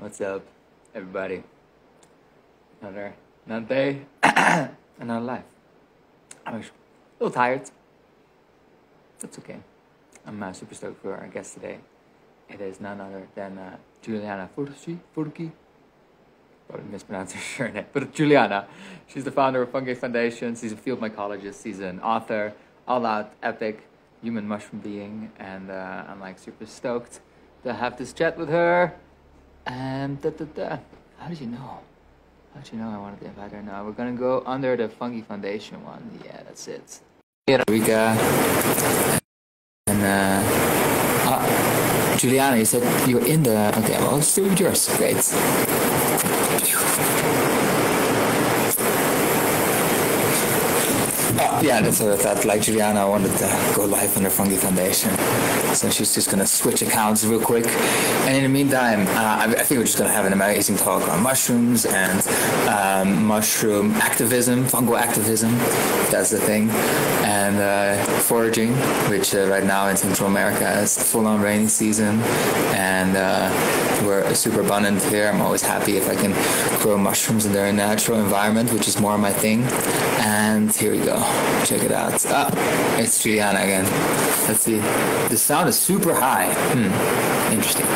What's up, everybody? Another another day, and another life. I'm a little tired. That's okay. I'm uh, super stoked for our guest today. It is none other than uh, Giuliana Furci. Furci. Probably mispronounced her surname, but Giuliana. She's the founder of Fungi Foundation. She's a field mycologist. She's an author, all-out epic human mushroom being, and uh, I'm like super stoked to have this chat with her. And da, da, da. how did you know? How did you know I wanted to invite her now? We're gonna go under the Fungi Foundation one. Yeah, that's it. Yeah, we go. and uh, uh, Giuliana, you said you're in the okay. Well, let's do yours. Great. Yeah, that's what I thought. Like Giuliana wanted to go live on the Fungi Foundation, so she's just gonna switch accounts real quick. And in the meantime, uh, I, I think we're just gonna have an amazing talk on mushrooms and um, mushroom activism, fungal activism. That's the thing, and uh, foraging, which uh, right now in Central America is full-on rainy season, and uh, we're super abundant here. I'm always happy if I can grow mushrooms in their natural environment, which is more my thing. And here we go. Check it out. Ah, it's Giuliana again. Let's see. The sound is super high. Hmm. Interesting.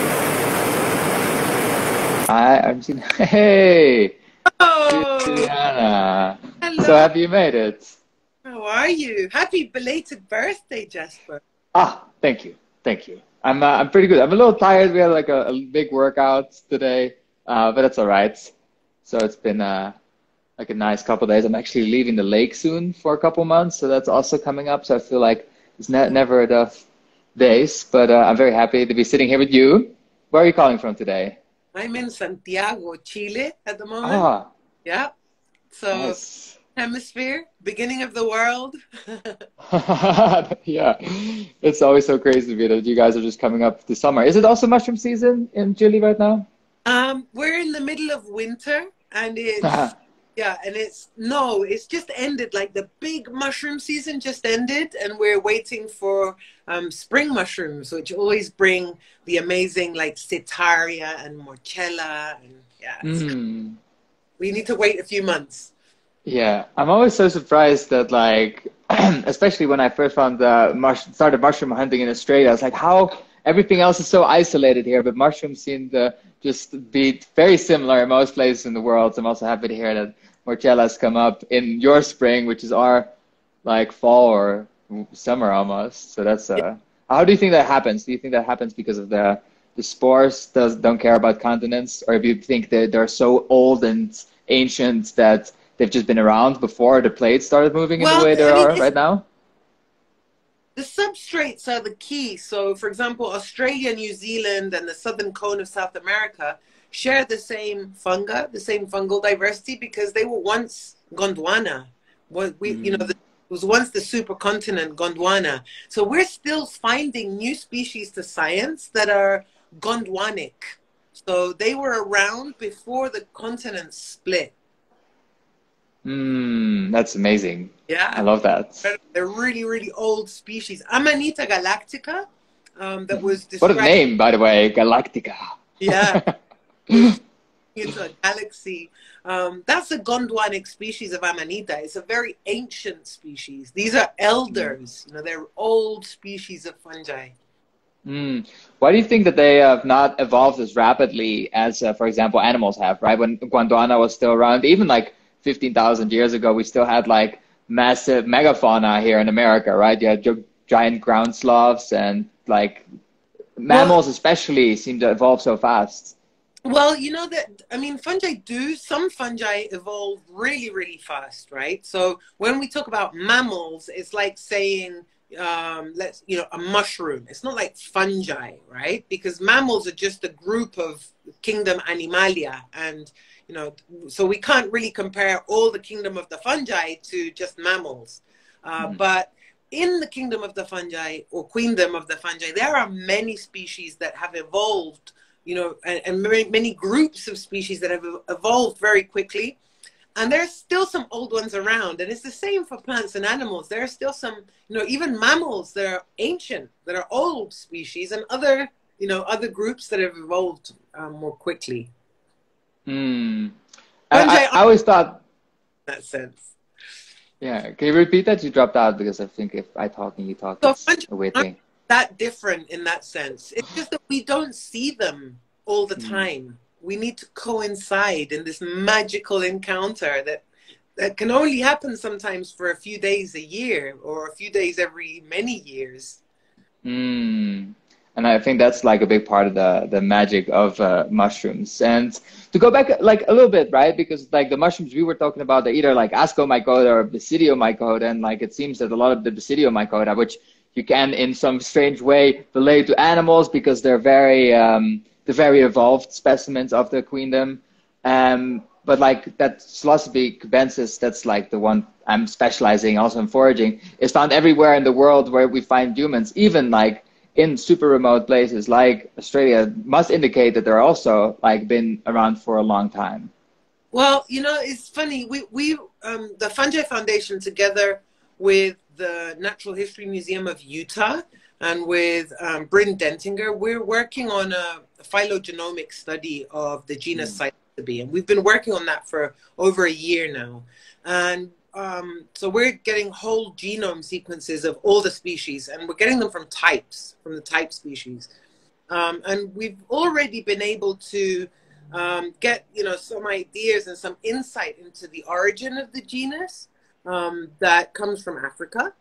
Hi, I'm seeing. Hey, Oh, Giuliana. hello. So have you made it? How are you? Happy belated birthday, Jasper. Ah, thank you, thank you. I'm uh, I'm pretty good. I'm a little tired. We had like a, a big workout today, uh, but that's all right. So it's been uh, like a nice couple days. I'm actually leaving the lake soon for a couple months, so that's also coming up. So I feel like it's ne never enough days, but uh, I'm very happy to be sitting here with you. Where are you calling from today? I'm in Santiago, Chile at the moment. Ah, Yeah. So, nice. Hemisphere, beginning of the world. Yeah, it's always so crazy to me that you guys are just coming up this summer. Is it also mushroom season in Chile right now? um, we're in the middle of winter and it's, yeah, and it's, no, it's just ended. Like the big mushroom season just ended and we're waiting for um, spring mushrooms, which always bring the amazing like Cyttaria and Morchella. And yeah, Mm. We need to wait a few months. Yeah, I'm always so surprised that like, especially when I first found uh, mush started mushroom hunting in Australia, I was like, how everything else is so isolated here, but mushrooms seem to just be very similar in most places in the world. So I'm also happy to hear that Morchellas come up in your spring, which is our like fall or summer almost. So that's uh, how do you think that happens? Do you think that happens because of the the spores does don't care about continents, or do you think that they're so old and ancient that they've just been around before the plates started moving in the way they I mean, are right now? The substrates are the key. So, for example, Australia, New Zealand, and the southern cone of South America share the same funga, the same fungal diversity, because they were once Gondwana. What we, you know, mm. the, it was once the supercontinent Gondwana. So we're still finding new species to science that are Gondwanic. So they were around before the continents split. Mm, that's amazing. Yeah. I love that. They're really, really old species. Amanita galactica, um, that was What a name, by the way, Galactica. Yeah, it's a galaxy. Um, that's a Gondwanic species of Amanita. It's a very ancient species. These are elders. You know, they're old species of fungi. Mm. Why do you think that they have not evolved as rapidly as, uh, for example, animals have, right? When Gondwana was still around, even like 15,000 years ago, we still had like massive megafauna here in America, right? You had giant ground sloths and like mammals, especially, seem to evolve so fast. Well, you know that I mean fungi do some fungi evolve really really fast, right? So when we talk about mammals, it's like saying um let's you know a mushroom. It's not like fungi, right? Because mammals are just a group of kingdom Animalia and you know so we can't really compare all the kingdom of the fungi to just mammals. Uh, Mhm. but in the kingdom of the fungi or queendom of the fungi, there are many species that have evolved you know, and, and many, many groups of species that have evolved very quickly. And there's still some old ones around. And it's the same for plants and animals. There are still some, you know, even mammals that are ancient, that are old species, and other you know other groups that have evolved um, more quickly. Mm. I, I, I always thought that sense. Yeah, can you repeat that? You dropped out because I think if I talk and you talk, so it's a weird thing. That different in that sense. It's just that we don't see them all the mm. time. We need to coincide in this magical encounter that that can only happen sometimes for a few days a year or a few days every many years. Mm. And I think that's like a big part of the, the magic of uh, mushrooms. And to go back like a little bit, right? Because like the mushrooms we were talking about, they're either like Ascomycota or Basidiomycota. And like it seems that a lot of the Basidiomycota, which you can in some strange way relate to animals because they're very, um, the very evolved specimens of the queendom. Um, but like that Psilocybe cubensis, that's like the one I'm specializing also in foraging, is found everywhere in the world where we find humans, even like in super remote places like Australia, must indicate that they're also like been around for a long time. Well, you know, it's funny. We we um, the Fungi Foundation together with the Natural History Museum of Utah and with um, Bryn Dentinger, we're working on a phylogenomic study of the genus mm. And we've been working on that for over a year now. And um, so we're getting whole genome sequences of all the species, and we're getting them from types, from the type species. Um, and we've already been able to um, get, you know, some ideas and some insight into the origin of the genus um, that comes from Africa.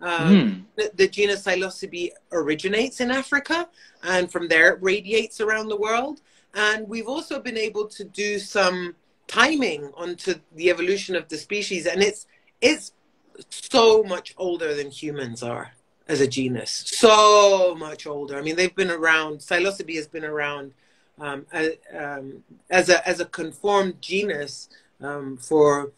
Mm. The, the, genus Psilocybe originates in Africa, and from there it radiates around the world. And we've also been able to do some timing onto the evolution of the species. And it's, it's so much older than humans are as a genus. So much older. I mean, they've been around, Psilocybe has been around um, as, um, as, a, as a conformed genus um, for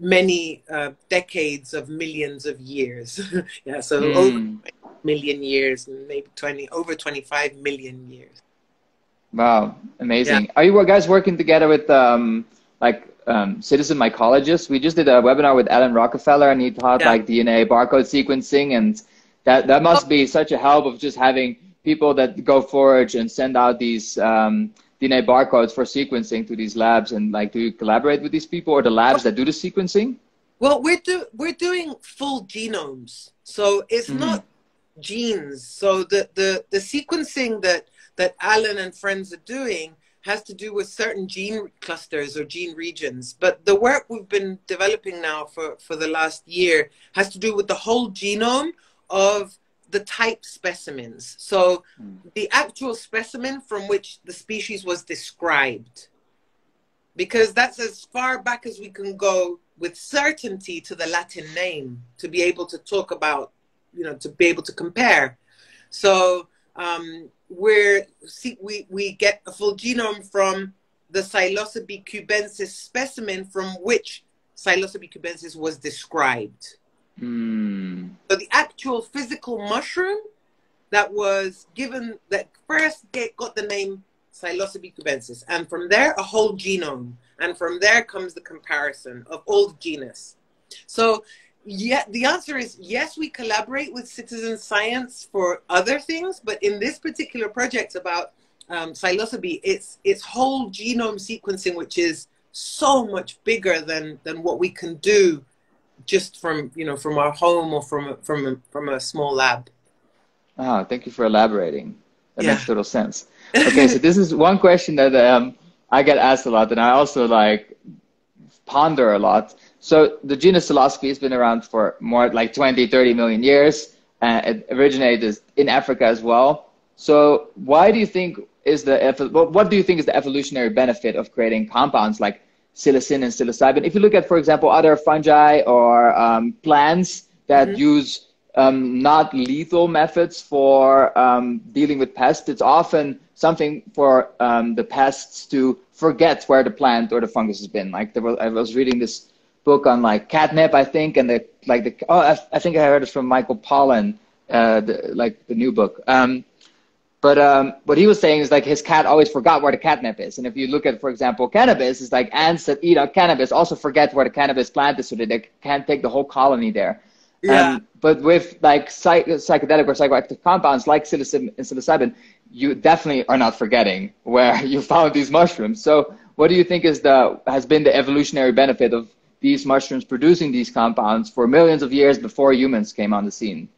many uh, decades of millions of years. yeah, so mm. over million years, maybe 20, over 25 million years. Wow, amazing. Yeah. Are you guys working together with um, like um, citizen mycologists? We just did a webinar with Alan Rockefeller, and he taught yeah. like DNA barcode sequencing, and that that must be such a help of just having people that go forage and send out these um, DNA barcodes for sequencing to these labs. And like, do you collaborate with these people or the labs that do the sequencing? Well, we're do we're doing full genomes, so it's mm-hmm. not genes. So the the the sequencing that that Alan and friends are doing has to do with certain gene clusters or gene regions. But the work we've been developing now for, for the last year has to do with the whole genome of the type specimens. So mm. the actual specimen from which the species was described. Because that's as far back as we can go with certainty to the Latin name to be able to talk about, you know, to be able to compare. So um, where see, we, we get a full genome from the Psilocybe cubensis specimen from which Psilocybe cubensis was described. Mm. So the actual physical mushroom that was given, that first get, got the name Psilocybe cubensis. And from there, a whole genome. And from there comes the comparison of all the genus. So yeah, the answer is yes, we collaborate with citizen science for other things, but in this particular project about um, psilocybe, it's it's whole genome sequencing, which is so much bigger than than what we can do just from you know from our home or from from a, from a small lab. Ah, thank you for elaborating. That yeah. makes total sense. Okay, so this is one question that um, I get asked a lot, and I also like ponder a lot. So the genus Psilocybe has been around for more like 20, 30 million years. Uh, it originated in Africa as well. So why do you think is the what do you think is the evolutionary benefit of creating compounds like psilocin and psilocybin? If you look at, for example, other fungi or um, plants that mm-hmm. use um, not lethal methods for um, dealing with pests, it's often something for um, the pests to forget where the plant or the fungus has been. Like was, I was reading this book on like catnip, I think, and the like the oh, I, I think I heard it from Michael Pollan, uh, the, like the new book. Um, but um, what he was saying is like his cat always forgot where the catnip is. And if you look at, for example, cannabis, it's like ants that eat on cannabis also forget where the cannabis plant is, so that they can't take the whole colony there. Yeah. Um, but with like psych- psychedelic or psychoactive compounds like psilocybin and psilocybin, you definitely are not forgetting where you found these mushrooms. So, what do you think is the has been the evolutionary benefit of these mushrooms producing these compounds for millions of years before humans came on the scene?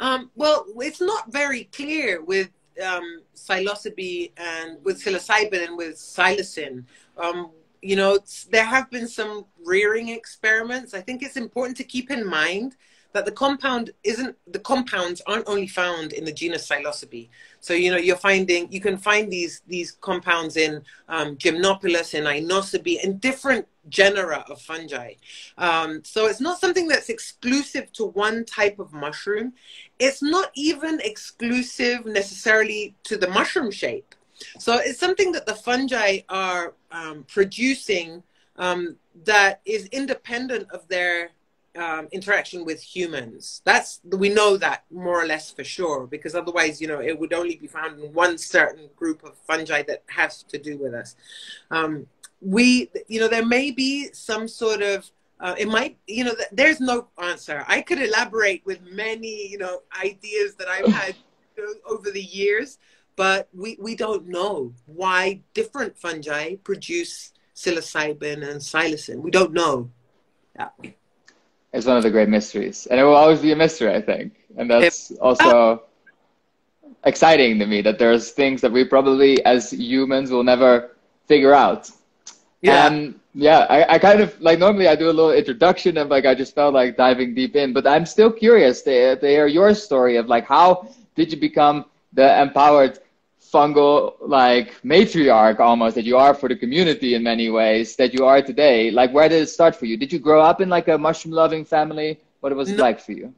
Um, well, it's not very clear with um, psilocybe and with psilocybin and with psilocin. Um, you know, there have been some rearing experiments. I think it's important to keep in mind that the compound isn't the compounds aren't only found in the genus psilocybe so you know you're finding you can find these these compounds in um, gymnopilus and inocybe in different genera of fungi. Um, so it's not something that's exclusive to one type of mushroom. It's not even exclusive necessarily to the mushroom shape. So it's something that the fungi are um, producing um, that is independent of their um, interaction with humans. That's we know that more or less for sure, because otherwise, you know, it would only be found in one certain group of fungi that has to do with us. Um, we, you know, there may be some sort of uh, it might, you know, there's no answer. I could elaborate with many, you know, ideas that I've had you know, over the years, but we, we don't know why different fungi produce psilocybin and psilocin. We don't know. Yeah is one of the great mysteries, and it will always be a mystery, I think. And that's also exciting to me that there's things that we probably as humans will never figure out. Yeah. And yeah, I, I kind of like normally I do a little introduction and like I just felt like diving deep in, but I'm still curious to, to hear your story of like how did you become the empowered fungal like matriarch almost that you are for the community in many ways that you are today. Like where did it start for you? Did you grow up in like a mushroom loving family? What was it no, like for you?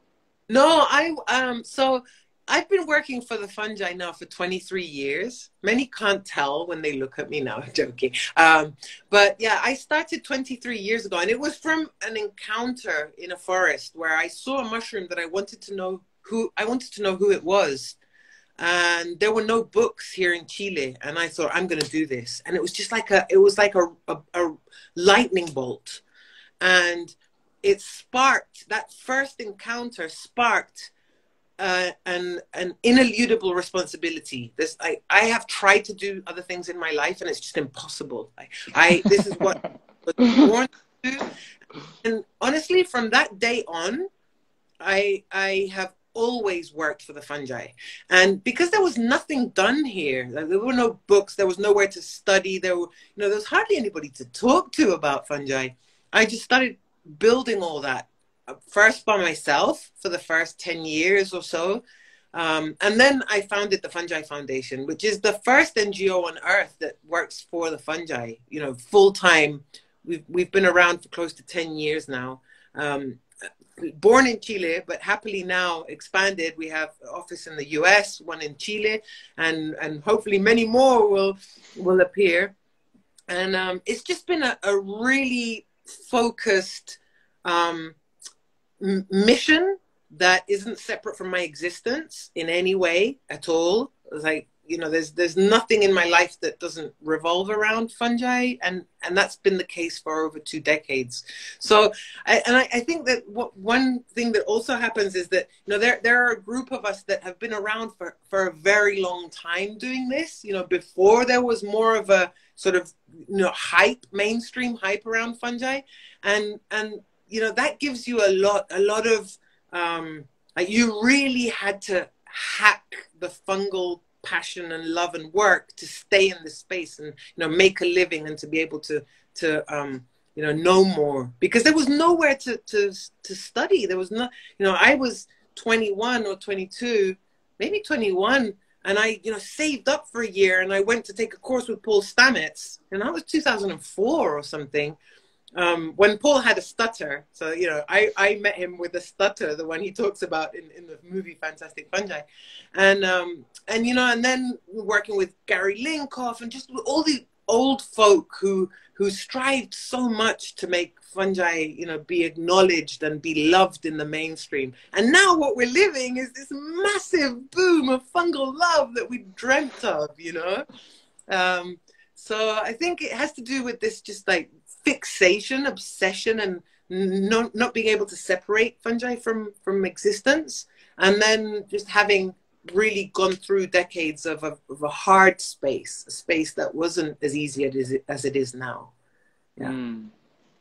No i um so i've been working for the fungi now for 23 years. Many can't tell when they look at me. Now i'm joking. Um, but yeah i started 23 years ago and it was from an encounter in a forest where i saw a mushroom that i wanted to know who i wanted to know who it was and there were no books here in Chile. And I thought, I'm going to do this. And it was just like a, it was like a, a, a lightning bolt. And it sparked, that first encounter sparked uh, an, an ineludible responsibility. This, I, I have tried to do other things in my life and it's just impossible. I, I this is what I was born to do. And honestly, from that day on, I, I have always worked for the fungi. And because there was nothing done here, like there were no books, there was nowhere to study, there were, you know, there was hardly anybody to talk to about fungi. I just started building all that uh, first by myself for the first 10 years or so. Um, and then I founded the Fungi Foundation, which is the first NGO on earth that works for the fungi, you know, full time. We've, we've been around for close to 10 years now. Um, born in Chile, but happily now expanded. We have office in the U.S., one in Chile, and and hopefully many more will will appear. And um, it's just been a, a really focused um, mission that isn't separate from my existence in any way at all. Like you know there's there's nothing in my life that doesn't revolve around fungi and and that's been the case for over two decades. So I, and I, I think that what one thing that also happens is that you know there there are a group of us that have been around for for a very long time doing this you know before there was more of a sort of you know hype mainstream hype around fungi. And and you know that gives you a lot a lot of um like you really had to hack the fungal passion and love and work to stay in this space and you know make a living and to be able to to um you know know more. Because there was nowhere to to to study. There was no you know i was 21 or 22 maybe 21 and i you know saved up for a year and i went to take a course with paul stamets and that was 2004 or something um, when Paul had a stutter, so you know, I, I met him with a stutter, the one he talks about in, in the movie Fantastic Fungi, and um, and you know, and then working with Gary Lincoff and just all the old folk who who strived so much to make fungi, you know, be acknowledged and be loved in the mainstream. And now what we're living is this massive boom of fungal love that we dreamt of, you know. Um, so I think it has to do with this just like fixation, obsession, and not not being able to separate fungi from from existence, and then just having really gone through decades of a, of a hard space, a space that wasn't as easy as it, as it is now. Yeah. Mm.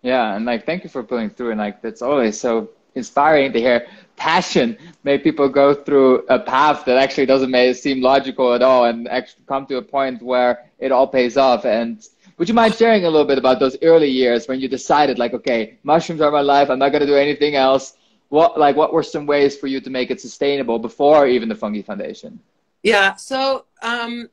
Yeah, and like thank you for pulling through, and like that's always so inspiring to hear passion make people go through a path that actually doesn't make seem logical at all, and actually come to a point where it all pays off. And would you mind sharing a little bit about those early years when you decided, like, okay, mushrooms are my life. I'm not going to do anything else what like what were some ways for you to make it sustainable before even the Fungi Foundation? Yeah, so um,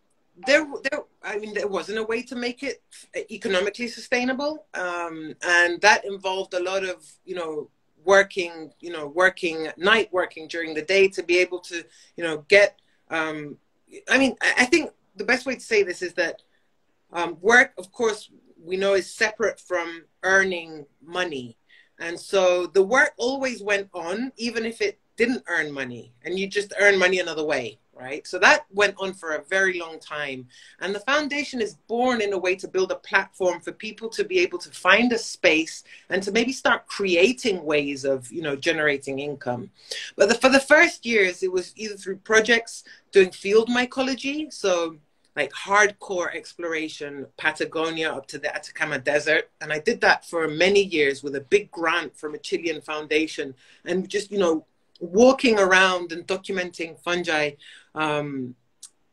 there, there. I mean, there wasn't a way to make it economically sustainable, um, and that involved a lot of you know working, you know, working night working during the day to be able to you know get. Um, I mean, I think the best way to say this is that um, work, of course, we know is separate from earning money and so the work always went on, even if it didn't earn money, and you just earn money another way, right? So that went on for a very long time. And the foundation is born in a way to build a platform for people to be able to find a space and to maybe start creating ways of, you know, generating income. But the, for the first years, it was either through projects doing field mycology. So like hardcore exploration, Patagonia up to the Atacama Desert. And I did that for many years with a big grant from a Chilean foundation and just, you know, walking around and documenting fungi um,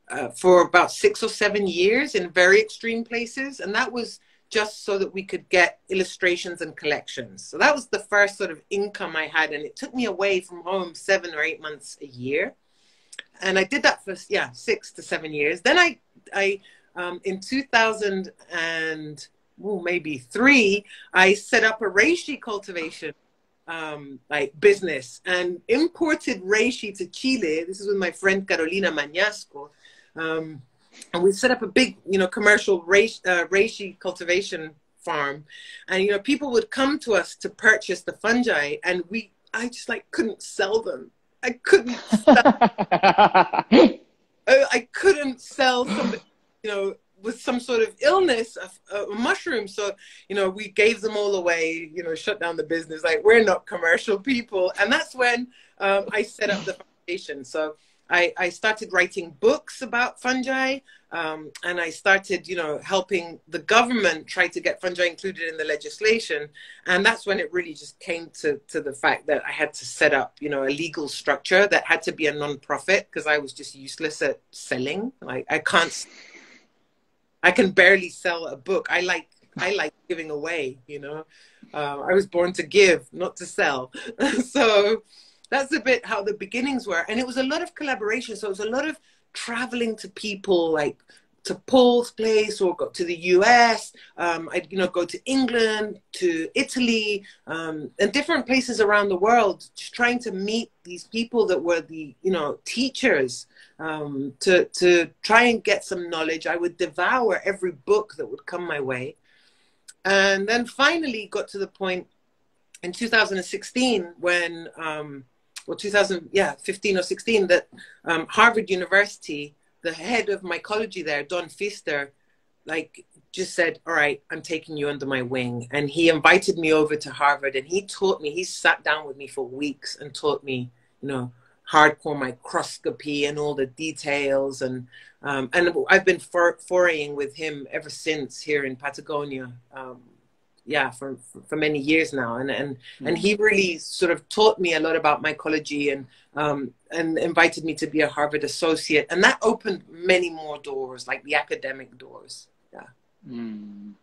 uh, for about six or seven years in very extreme places. And that was just so that we could get illustrations and collections. So that was the first sort of income I had. And it took me away from home seven or eight months a year. And I did that for, yeah, six to seven years. Then I I um, in 2000 and ooh, maybe three, I set up a reishi cultivation um, like business and imported reishi to Chile. This is with my friend Carolina Mañasco. Um, and we set up a big, you know, commercial reishi, uh, reishi cultivation farm. And, you know, people would come to us to purchase the fungi and we, I just like couldn't sell them. I couldn't sell I couldn't sell somebody, you know, with some sort of illness, a, a, mushroom. So, you know, we gave them all away, you know, shut down the business. Like, we're not commercial people. And that's when um, I set up the foundation. So I, I started writing books about fungi. Um, and I started, you know, helping the government try to get fungi included in the legislation. And that's when it really just came to, to the fact that I had to set up, you know, a legal structure that had to be a non-profit because I was just useless at selling. Like I can't, I can barely sell a book. I like, I like giving away, you know. Uh, I was born to give, not to sell. so that's a bit how the beginnings were. And it was a lot of collaboration. So it was a lot of traveling to people like to Paul's place or go to the US. Um, I'd you know go to England, to Italy, um, and different places around the world, just trying to meet these people that were the you know teachers um, to to try and get some knowledge. I would devour every book that would come my way, and then finally got to the point in 2016 when um, or 2000, yeah, 15 or 16, that um, Harvard University, the head of mycology there, Don Pfister, like just said, all right, I'm taking you under my wing. And he invited me over to Harvard and he taught me, he sat down with me for weeks and taught me, you know, hardcore microscopy and all the details. And, um, and I've been for, foraying with him ever since here in Patagonia. Um, yeah for for many years now. And and mm-hmm. and he really sort of taught me a lot about mycology and um, and invited me to be a Harvard associate. And that opened many more doors like the academic doors. Yeah. Mm.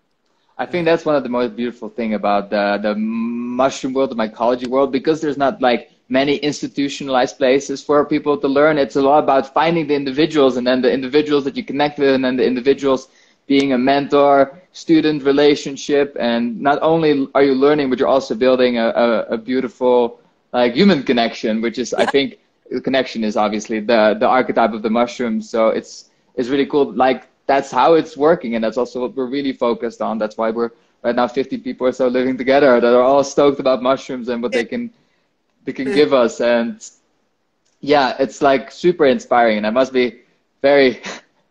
I think that's one of the most beautiful thing about the the mushroom world the mycology world because there's not like many institutionalized places for people to learn. It's a lot about finding the individuals and then the individuals that you connect with and then the individuals being a mentor student relationship and not only are you learning but you're also building a, a, a beautiful like human connection which is yeah. i think the connection is obviously the the archetype of the mushroom. So it's it's really cool. Like that's how it's working and that's also what we're really focused on. That's why we're right now 50 people or so living together that are all stoked about mushrooms and what they can they can mm. give us. And yeah it's like super inspiring and i must be very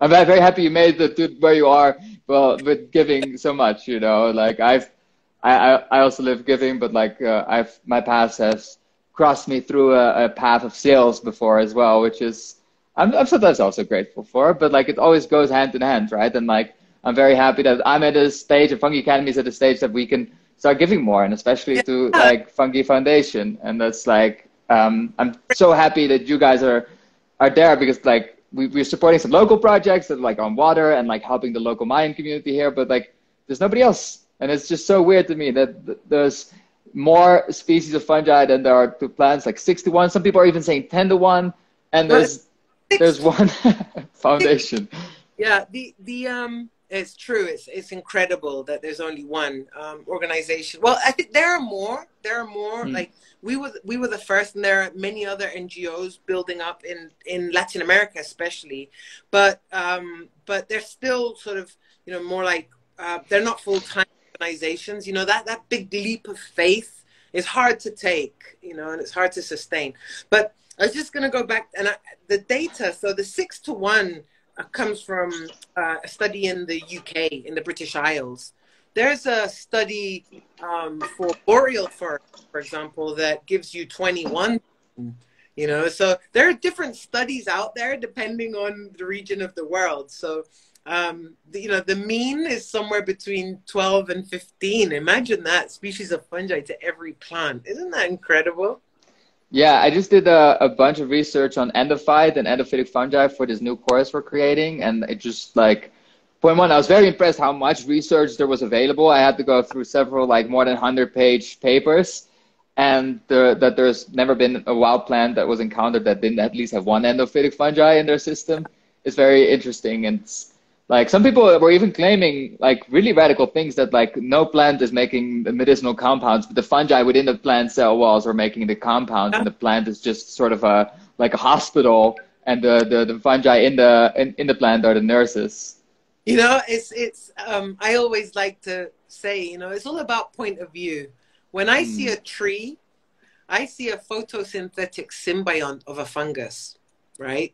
I'm very happy you made it to where you are. Well, with giving so much, you know, like I've, I, I, also live giving, but like uh, I've my past has crossed me through a, a, path of sales before as well, which is I'm, I'm sometimes also grateful for. But like it always goes hand in hand, right? And like I'm very happy that I'm at a stage, and Fungi Academy is at a stage that we can start giving more, and especially yeah. to like Fungi Foundation, and that's like um, I'm so happy that you guys are are there because like we, we're supporting some local projects that like on water and like helping the local Mayan community here, but like there's nobody else, and it's just so weird to me that there's more species of fungi than there are to plants, like six to one. Some people are even saying ten to one, and there's there's one foundation. Yeah, the the um it's true. It's it's incredible that there's only one um, organization. Well, I think there are more. There are more. Mm. Like we were we were the first, and there are many other NGOs building up in in Latin America, especially. But um, but they're still sort of you know more like uh, they're not full time organizations. You know that that big leap of faith is hard to take. You know, and it's hard to sustain. But I was just going to go back and I, the data. So the six to one comes from uh, a study in the UK, in the British Isles. There's a study um, for boreal fir, for example, that gives you 21. You know, so there are different studies out there depending on the region of the world. So, um, the, you know, the mean is somewhere between 12 and 15. Imagine that species of fungi to every plant. Isn't that incredible? Yeah, I just did a, a bunch of research on endophyte and endophytic fungi for this new course we're creating, and it just like point one, I was very impressed how much research there was available. I had to go through several like more than hundred page papers, and the, that there's never been a wild plant that was encountered that didn't at least have one endophytic fungi in their system. It's very interesting and like some people were even claiming like really radical things that like no plant is making medicinal compounds, but the fungi within the plant cell walls are making the compounds, and the plant is just sort of a like a hospital, and the the, the fungi in the in, in the plant are the nurses. You know, it's it's um, I always like to say, you know, it's all about point of view. When I mm. see a tree, I see a photosynthetic symbiont of a fungus, right?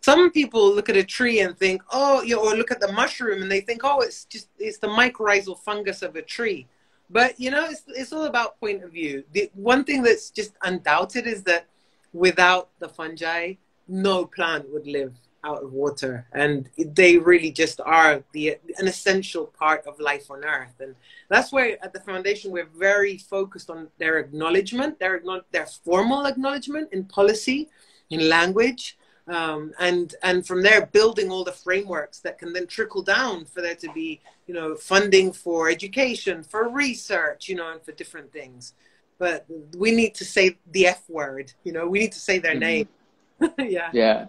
Some people look at a tree and think, oh, you know, or look at the mushroom and they think, oh, it's just it's the mycorrhizal fungus of a tree. But you know, it's it's all about point of view. The one thing that's just undoubted is that without the fungi, no plant would live out of water, and they really just are the an essential part of life on Earth. And that's why at the foundation we're very focused on their acknowledgement, their their formal acknowledgement in policy, in language, um, and and from there building all the frameworks that can then trickle down for there to be you know funding for education for research you know and for different things but we need to say the f word you know we need to say their mm-hmm. name yeah yeah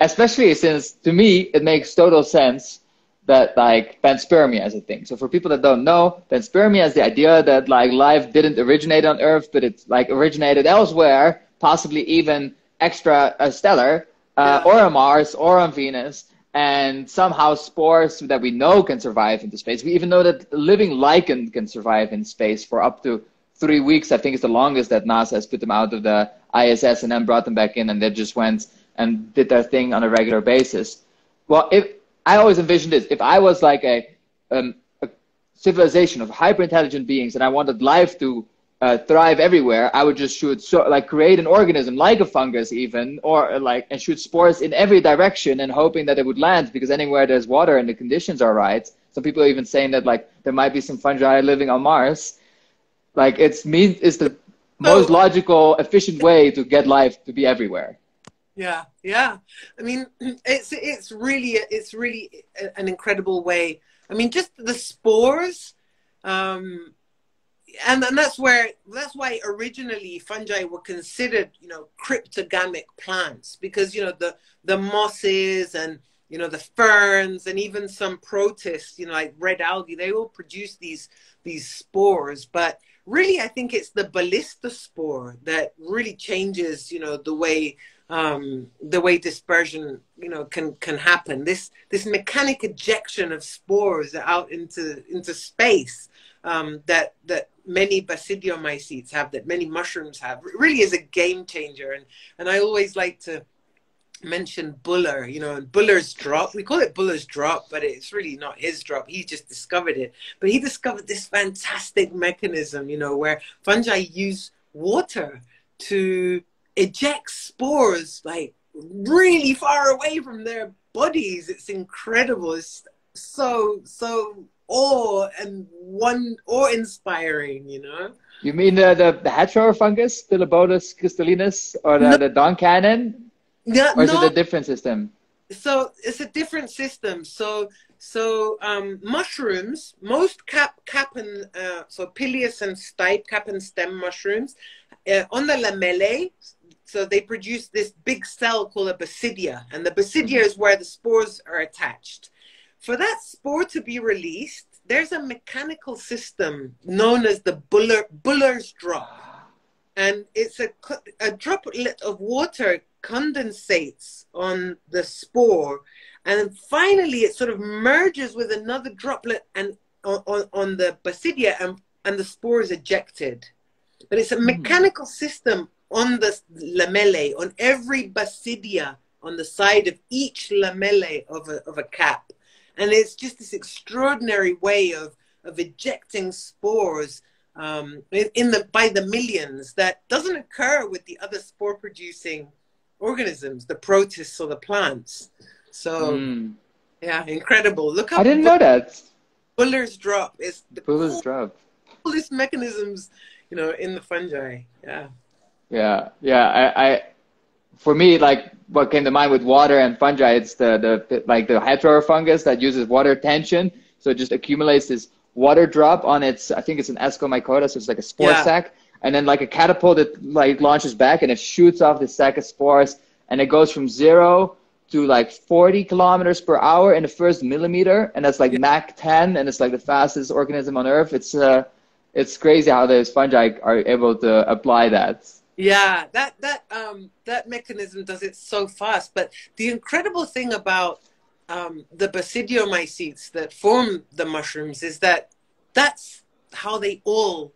especially since to me it makes total sense that like panspermia is a thing. So for people that don't know, panspermia is the idea that like life didn't originate on Earth, but it's like originated elsewhere, possibly even extra uh, stellar uh, yeah. or on Mars or on Venus. And somehow spores that we know can survive into space. We even know that living lichen can survive in space for up to three weeks. I think it's the longest that NASA has put them out of the ISS and then brought them back in, and they just went and did their thing on a regular basis. Well, if I always envisioned this, if I was like a, um, a civilization of hyper intelligent beings and I wanted life to uh, thrive everywhere, I would just shoot so like create an organism like a fungus even, or like and shoot spores in every direction and hoping that it would land because anywhere there's water and the conditions are right. Some people are even saying that like there might be some fungi living on Mars. Like it's mean is the most logical, efficient way to get life to be everywhere. Yeah, yeah. I mean, it's it's really it's really an incredible way. I mean, just the spores. Um, and and that's where that's why originally fungi were considered you know cryptogamic plants because you know the the mosses and you know the ferns and even some protists you know like red algae they all produce these these spores. But really i think it's the ballistospore that really changes you know the way um, the way dispersion you know can can happen. This this mechanic ejection of spores out into into space um, that that many basidiomycetes have, that many mushrooms have, it really is a game changer. And and I always like to mention Buller, you know, Buller's drop. We call it Buller's drop, but it's really not his drop. He just discovered it. But he discovered this fantastic mechanism, you know, where fungi use water to eject spores like really far away from their bodies. It's incredible. It's so, so awe and one awe inspiring, you know. You mean the the, the hedgehog fungus, the Pilobolus crystallinus, or the, no. the Duncannon? Yeah, or is no. it a different system? So it's a different system. So so um, mushrooms, most cap cap and uh, so pileus and stipe cap and stem mushrooms, uh, on the lamellae. So they produce this big cell called a basidia, and the basidia is where the spores are attached. For that spore to be released, there's a mechanical system known as the Buller, Buller's drop. And it's a, a droplet of water condensates on the spore. And then finally, it sort of merges with another droplet and on, on, on the basidia, and, and the spore is ejected. But it's a hmm. mechanical system on the lamellae, on every basidia on the side of each lamellae of a, of a cap. And it's just this extraordinary way of, of ejecting spores um, in, in, the by the millions that doesn't occur with the other spore producing organisms, the protists or the plants. So mm. yeah, incredible. Look up I didn't know that. Buller's drop is the Buller's cool, drop. Coolest mechanisms, you know, in the fungi. Yeah. Yeah, yeah. I, I for me, like what came to mind with water and fungi, it's the, the like the heterofungus that uses water tension. So it just accumulates this water drop on its, I think it's an ascomycota, so it's like a spore yeah. sac. And then like a catapult, it like launches back and it shoots off the sac of spores and it goes from zero to like 40 kilometers per hour in the first millimeter. And that's like yeah. Mach 10 and it's like the fastest organism on earth. It's, uh, it's crazy how those fungi are able to apply that. Yeah, that that um that mechanism does it so fast. But the incredible thing about um, the basidiomycetes that form the mushrooms is that that's how they all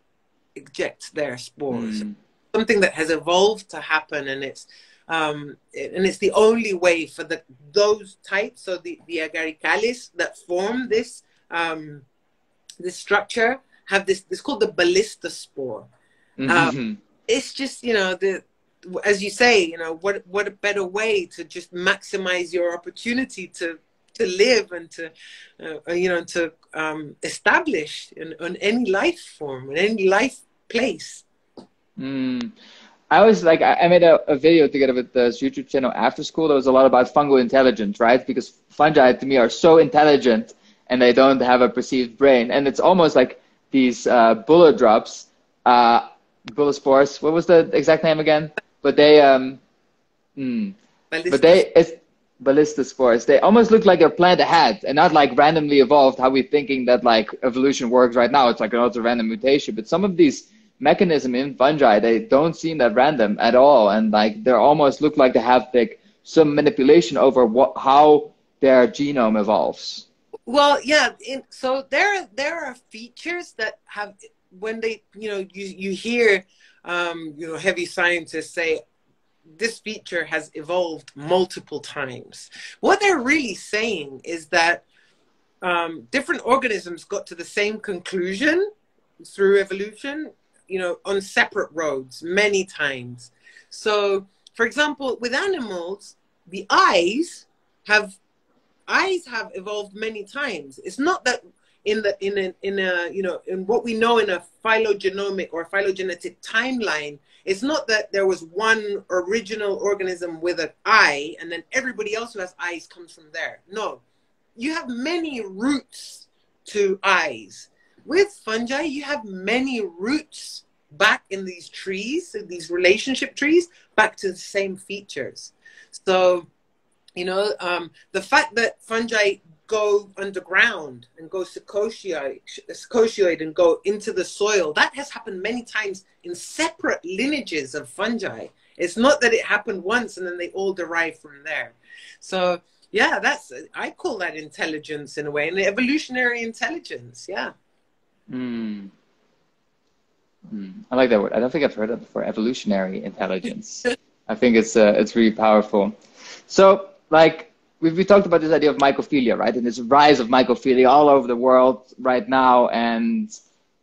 eject their spores. Mm. Something that has evolved to happen, and it's um, and it's the only way for the those types, so the the agaricales that form this um, this structure have this. It's called the ballistospore. Mm-hmm. It's just you know the as you say you know what what a better way to just maximize your opportunity to to live and to uh, you know to um, establish in, in any life form in any life place mm. I was like, I made a, a, video together with the YouTube channel after school. There was a lot about fungal intelligence, right? Because fungi to me are so intelligent and they don't have a perceived brain. And it's almost like these uh, bullet drops uh, Bullospores. What was the exact name again? But they um, mm, but they it's ballistospores. They almost look like they're planned ahead and not like randomly evolved. How we're thinking that like evolution works right now. It's like an another random mutation. But some of these mechanism in fungi, they don't seem that random at all, and like they almost look like they have like some manipulation over what how their genome evolves. Well, yeah. In, so there there are features that have when they, you know, you, you hear, um, you know, heavy scientists say this feature has evolved multiple times. What they're really saying is that um, different organisms got to the same conclusion through evolution, you know, on separate roads many times. So, for example, with animals, the eyes have eyes have evolved many times. It's not that in the in a, in a you know in what we know in a phylogenomic or phylogenetic timeline it's not that there was one original organism with an eye and then everybody else who has eyes comes from there. No. You have many roots to eyes. With fungi you have many roots back in these trees in these relationship trees back to the same features. So you know um, the fact that fungi go underground and go secotioid and go into the soil. That has happened many times in separate lineages of fungi. It's not that it happened once and then they all derive from there. So yeah, that's I call that intelligence in a way, and evolutionary intelligence. Yeah. Mm. Mm. I like that word. I don't think I've heard it before. Evolutionary intelligence. I think it's uh, it's really powerful. So, like, we we talked about this idea of mycophilia, right? And this rise of mycophilia all over the world right now. And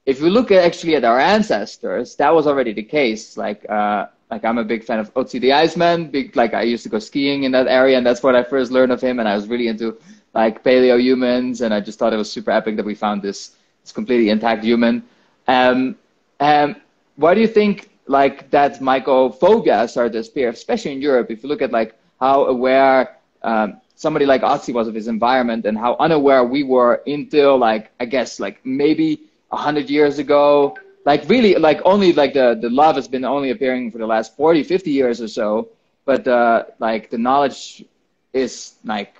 if we look at actually at our ancestors, that was already the case. Like, uh, like I'm a big fan of Otzi the Iceman. Big, like I used to go skiing in that area, and that's what I first learned of him. And I was really into like paleo humans, and I just thought it was super epic that we found this this completely intact human. Um, um, why do you think like that mycophobia started to appear, especially in Europe? If you look at like how aware um, somebody like Otzi was of his environment and how unaware we were until like I guess like maybe a hundred years ago. Like really, like only like the the love has been only appearing for the last 40, 50 years or so. But uh, like the knowledge is like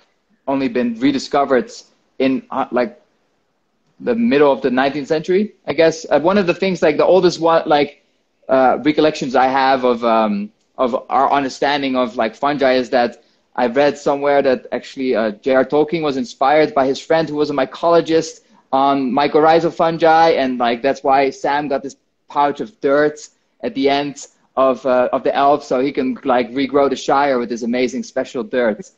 only been rediscovered in uh, like the middle of the 19th century, I guess. Uh, one of the things, like the oldest one, like uh, recollections I have of um, of our understanding of like fungi is that I read somewhere that actually uh, J.R. Tolkien was inspired by his friend who was a mycologist on mycorrhizal fungi, and like that's why Sam got this pouch of dirt at the end of uh, of the elf, so he can like regrow the Shire with this amazing special dirt.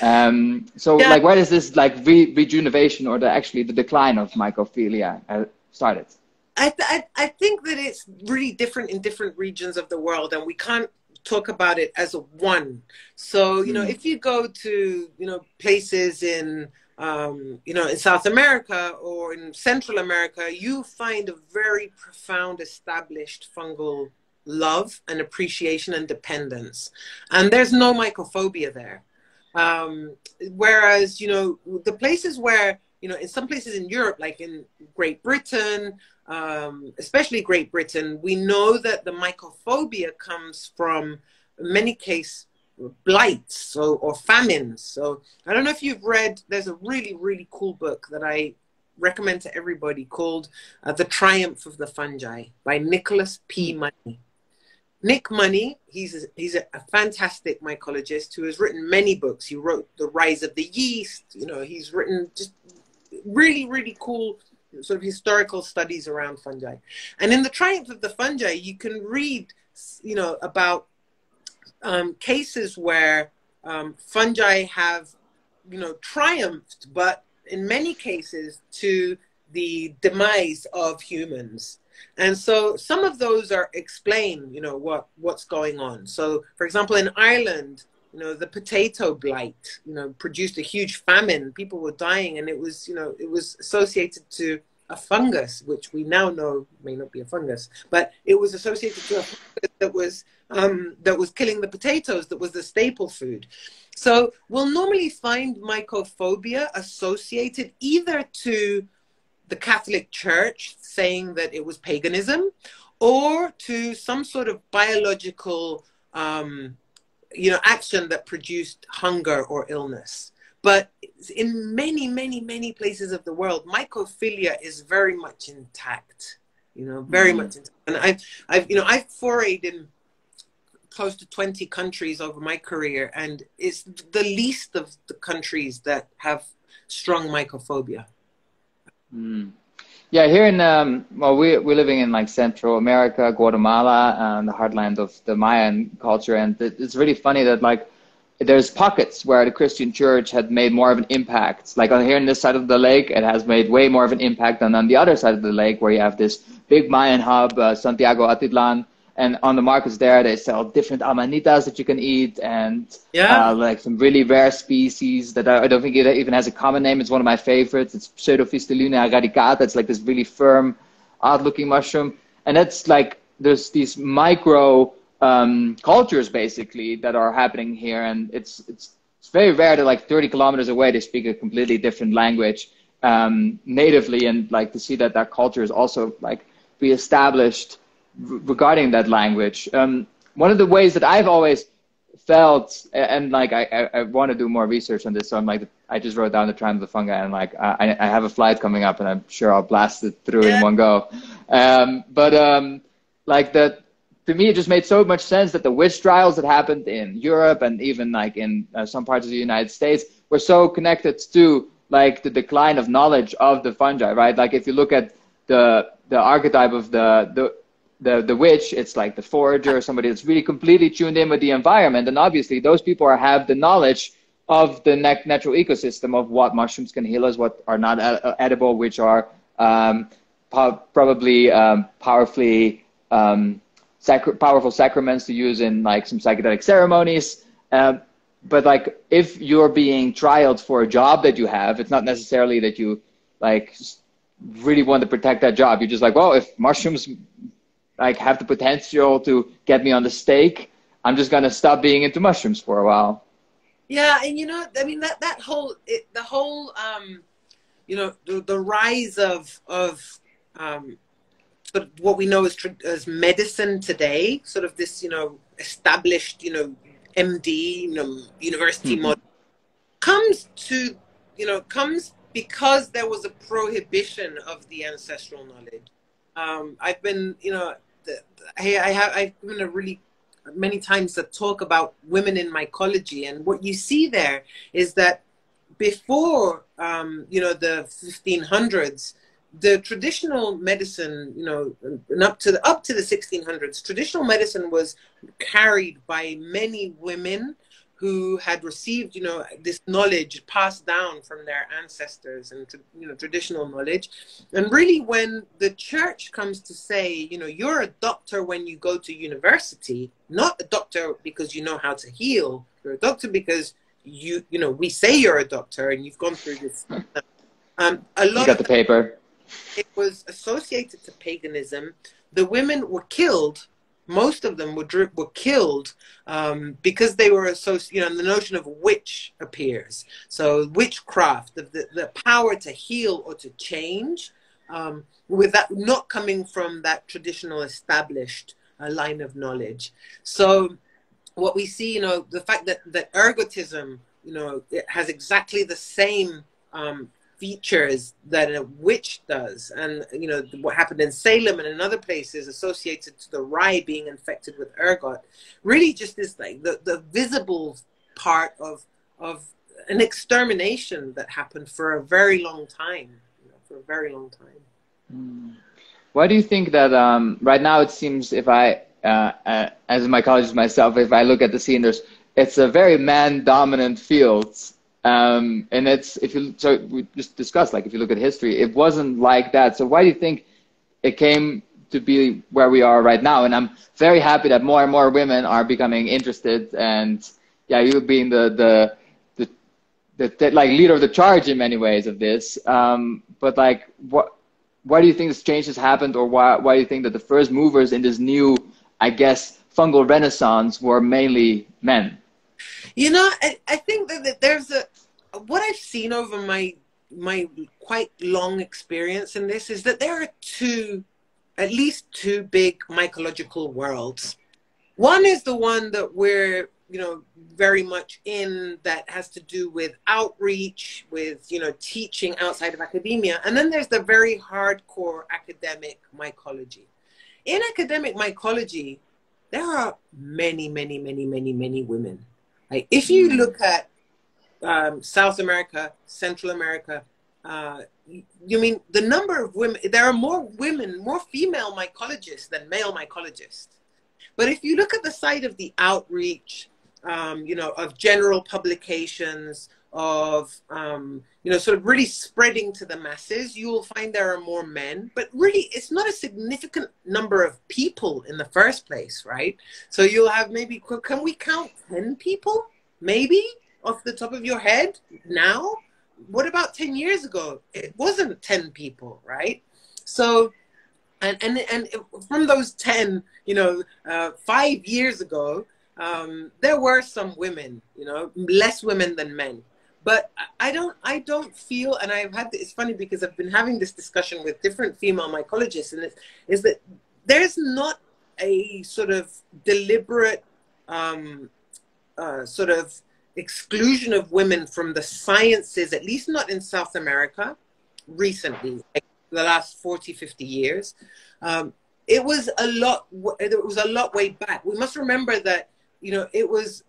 Um, so yeah. like where does this like re- rejuvenation or the actually the decline of mycophilia uh, started? I, th- I, I think that it's really different in different regions of the world, and we can't talk about it as a one. So you know, mm. if you go to you know places in um, you know in South America or in Central America, you find a very profound established fungal love and appreciation and dependence, and there's no mycophobia there. Um, whereas you know the places where you know in some places in Europe, like in Great Britain um, especially Great Britain, we know that the mycophobia comes from, many cases, blights or famines. So I don't know if you've read, there's a really, really cool book that I recommend to everybody called uh, The Triumph of the Fungi by Nicholas P. Money. Nick Money, he's a, he's a, fantastic mycologist who has written many books. He wrote The Rise of the Yeast. You know, he's written just really, really cool sort of historical studies around fungi. And in the triumph of the fungi, you can read, you know, about um, cases where um, fungi have, you know, triumphed, but in many cases to the demise of humans. And so some of those are explain, you know, what what's going on. So, for example, in Ireland, you know the potato blight you know produced a huge famine. People were dying and it was you know it was associated to a fungus which we now know may not be a fungus but it was associated to a fungus that was um, that was killing the potatoes that was the staple food. So we'll normally find mycophobia associated either to the catholic church saying that it was paganism or to some sort of biological um, you know, action that produced hunger or illness. But in many, many, many places of the world, mycophilia is very much intact. You know, very mm-hmm. much intact. And I've, I've, you know, I've forayed in close to 20 countries over my career, and it's the least of the countries that have strong mycophobia. Mm. Yeah, here in um, well, we we're living in like Central America, Guatemala, and the heartland of the Mayan culture, and it's really funny that like there's pockets where the Christian church had made more of an impact. Like on here in this side of the lake, it has made way more of an impact than on the other side of the lake, where you have this big Mayan hub, uh, Santiago Atitlan, and on the markets there they sell different amanitas that you can eat and yeah. uh, like some really rare species that I, I, don't think it even has a common name. It's one of my favorites. It's pseudophystellina radicata it's like this really firm odd looking mushroom. And it's like there's these micro um, cultures basically that are happening here. And it's it's it's very rare that like 30 kilometers away they speak a completely different language um, natively. And like to see that that culture is also like be established regarding that language. Um, one of the ways that I've always felt, and like I, I, I, want to do more research on this, so I'm like, I just wrote down the triumph of the fungi, and like I, I have a flight coming up, and I'm sure I'll blast it through in one go. Um, but um, like that, to me, it just made so much sense that the witch trials that happened in Europe and even like in uh, some parts of the United States were so connected to like the decline of knowledge of the fungi, right? Like if you look at the the archetype of the the the the witch it's like the forager somebody that's really completely tuned in with the environment and obviously those people are, have the knowledge of the natural ecosystem of what mushrooms can heal us what are not edible which are um, probably um, powerfully um, powerful sacraments to use in like some psychedelic ceremonies. Uh, but like if you're being trialed for a job that you have it's not necessarily that you like really want to protect that job. You're just like well if mushrooms like have the potential to get me on the stake, I'm just gonna stop being into mushrooms for a while. Yeah, and you know, I mean that that whole it, the whole um, you know the, the rise of of um, sort of what we know as as medicine today, sort of this you know established you know MD you know university mm-hmm. model comes to you know comes because there was a prohibition of the ancestral knowledge um, I've been, you know, I, I have I've been a really many times that talk about women in mycology, and what you see there is that before, um, you know, the 1500s, the traditional medicine, you know, and up to the up to the 1600s, traditional medicine was carried by many women who had received, you know, this knowledge passed down from their ancestors and, you know, traditional knowledge. And really, when the church comes to say, you know, you're a doctor when you go to university, not a doctor because you know how to heal, you're a doctor because you, you know, we say you're a doctor and you've gone through this. Um, a lot you got the paper. It was associated to paganism. The women were killed most of them were were killed um, because they were associated. You know, the notion of witch appears. So witchcraft, the, the, the power to heal or to change, um, with that not coming from that traditional established uh, line of knowledge. So what we see, you know, the fact that that ergotism, you know, it has exactly the same um, features that a witch does. And, you know, what happened in Salem and in other places associated to the rye being infected with ergot, really just this like the, the visible part of, of an extermination that happened for a very long time, you know, for a very long time. Mm. Why do you think that um, right now it seems if I, uh, uh, as a mycologist myself, if I look at the scene, there's, it's a very man dominant field um, and it's if you so we just discussed like if you look at history, it wasn't like that. So why do you think it came to be where we are right now? And I'm very happy that more and more women are becoming interested. And yeah, you being the the the, the, the like leader of the charge in many ways of this. Um, but like what why do you think this change has happened, or why why do you think that the first movers in this new, I guess, fungal renaissance were mainly men? You know, I, I think that there's a what I've seen over my my quite long experience in this is that there are two, at least two big mycological worlds. One is the one that we're you know very much in that has to do with outreach with you know teaching outside of academia. And then there's the very hardcore academic mycology. In academic mycology there are many many many many many women like if you mm. look at um, South America, Central America, uh, you mean the number of women? There are more women, more female mycologists than male mycologists. But if you look at the side of the outreach, um, you know, of general publications, of um, you know, sort of really spreading to the masses, you will find there are more men. But really, it's not a significant number of people in the first place, right? So you'll have maybe can we count ten people, maybe off the top of your head now? What about 10 years ago? It wasn't 10 people, right? So, and, and, and from those 10, you know, uh, five years ago, um, there were some women, you know, less women than men. But I don't, I don't feel, and I've had, it's funny because I've been having this discussion with different female mycologists, and it's, is that there's not a sort of deliberate um, uh, sort of exclusion of women from the sciences, at least not in South America, recently, like the last 40, 50 years. Um, it was a lot, it was a lot way back. We must remember that, you know, it was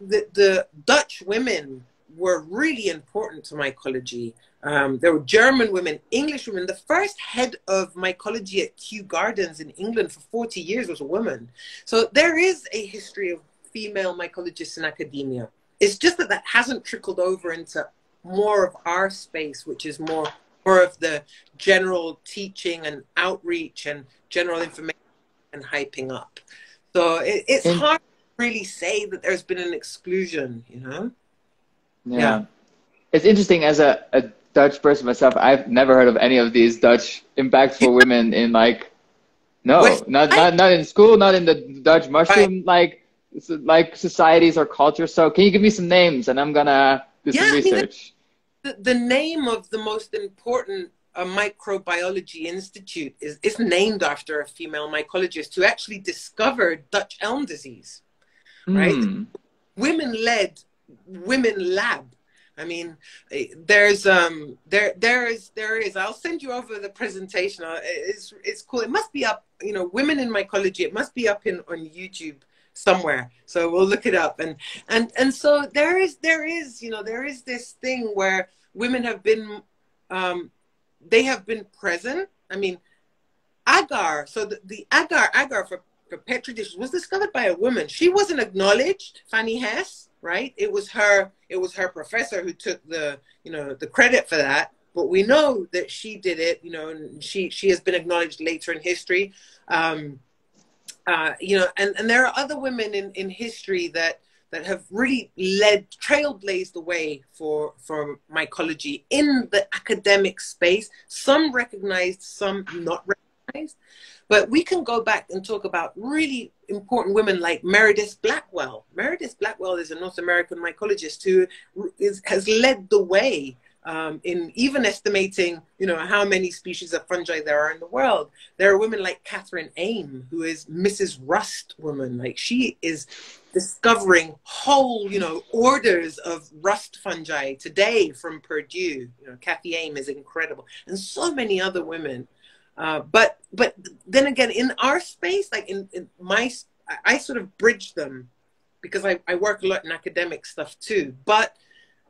the, the Dutch women were really important to mycology. Um, there were German women, English women. The first head of mycology at Kew Gardens in England for 40 years was a woman. So there is a history of female mycologists in academia. It's just that that hasn't trickled over into more of our space, which is more more of the general teaching and outreach and general information and hyping up. So it, it's hard to really say that there's been an exclusion, you know? Yeah. yeah. It's interesting as a, a Dutch person myself, I've never heard of any of these Dutch impacts for women in like, no, West, not, not, not in school, not in the Dutch mushroom, like, like societies or cultures. So can you give me some names and I'm gonna do yeah, some research? I mean, the, the name of the most important a microbiology institute is, is named after a female mycologist who actually discovered Dutch elm disease, right? Mm. Women led women lab. I mean, eh, there's um there there is there is. I'll send you over the presentation. Uh, it's it's cool. It must be up. You know, women in mycology. It must be up in on YouTube somewhere. So we'll look it up. And and and so there is there is you know there is this thing where women have been um they have been present. I mean, agar, so the, the agar, agar for, for Petri was discovered by a woman. She wasn't acknowledged, Fanny Hesse, right? It was her, it was her professor who took the, you know, the credit for that. But we know that she did it, you know, and she, she has been acknowledged later in history. Um, uh, you know, and, and there are other women in, in history that, that have really led, trailblazed the way for, for mycology in the academic space. Some recognized, some not recognized. But we can go back and talk about really important women like Meredith Blackwell. Meredith Blackwell is a North American mycologist who is, has led the way um, in even estimating, you know, how many species of fungi there are in the world. There are women like Catherine Aime, who is Mrs. Rust woman. Like she is discovering whole, you know, orders of rust fungi today from Purdue. You know, Kathy Aime is incredible, and so many other women. Uh, but but then again, in our space, like in, in my, I, sort of bridge them because I, I work a lot in academic stuff too. But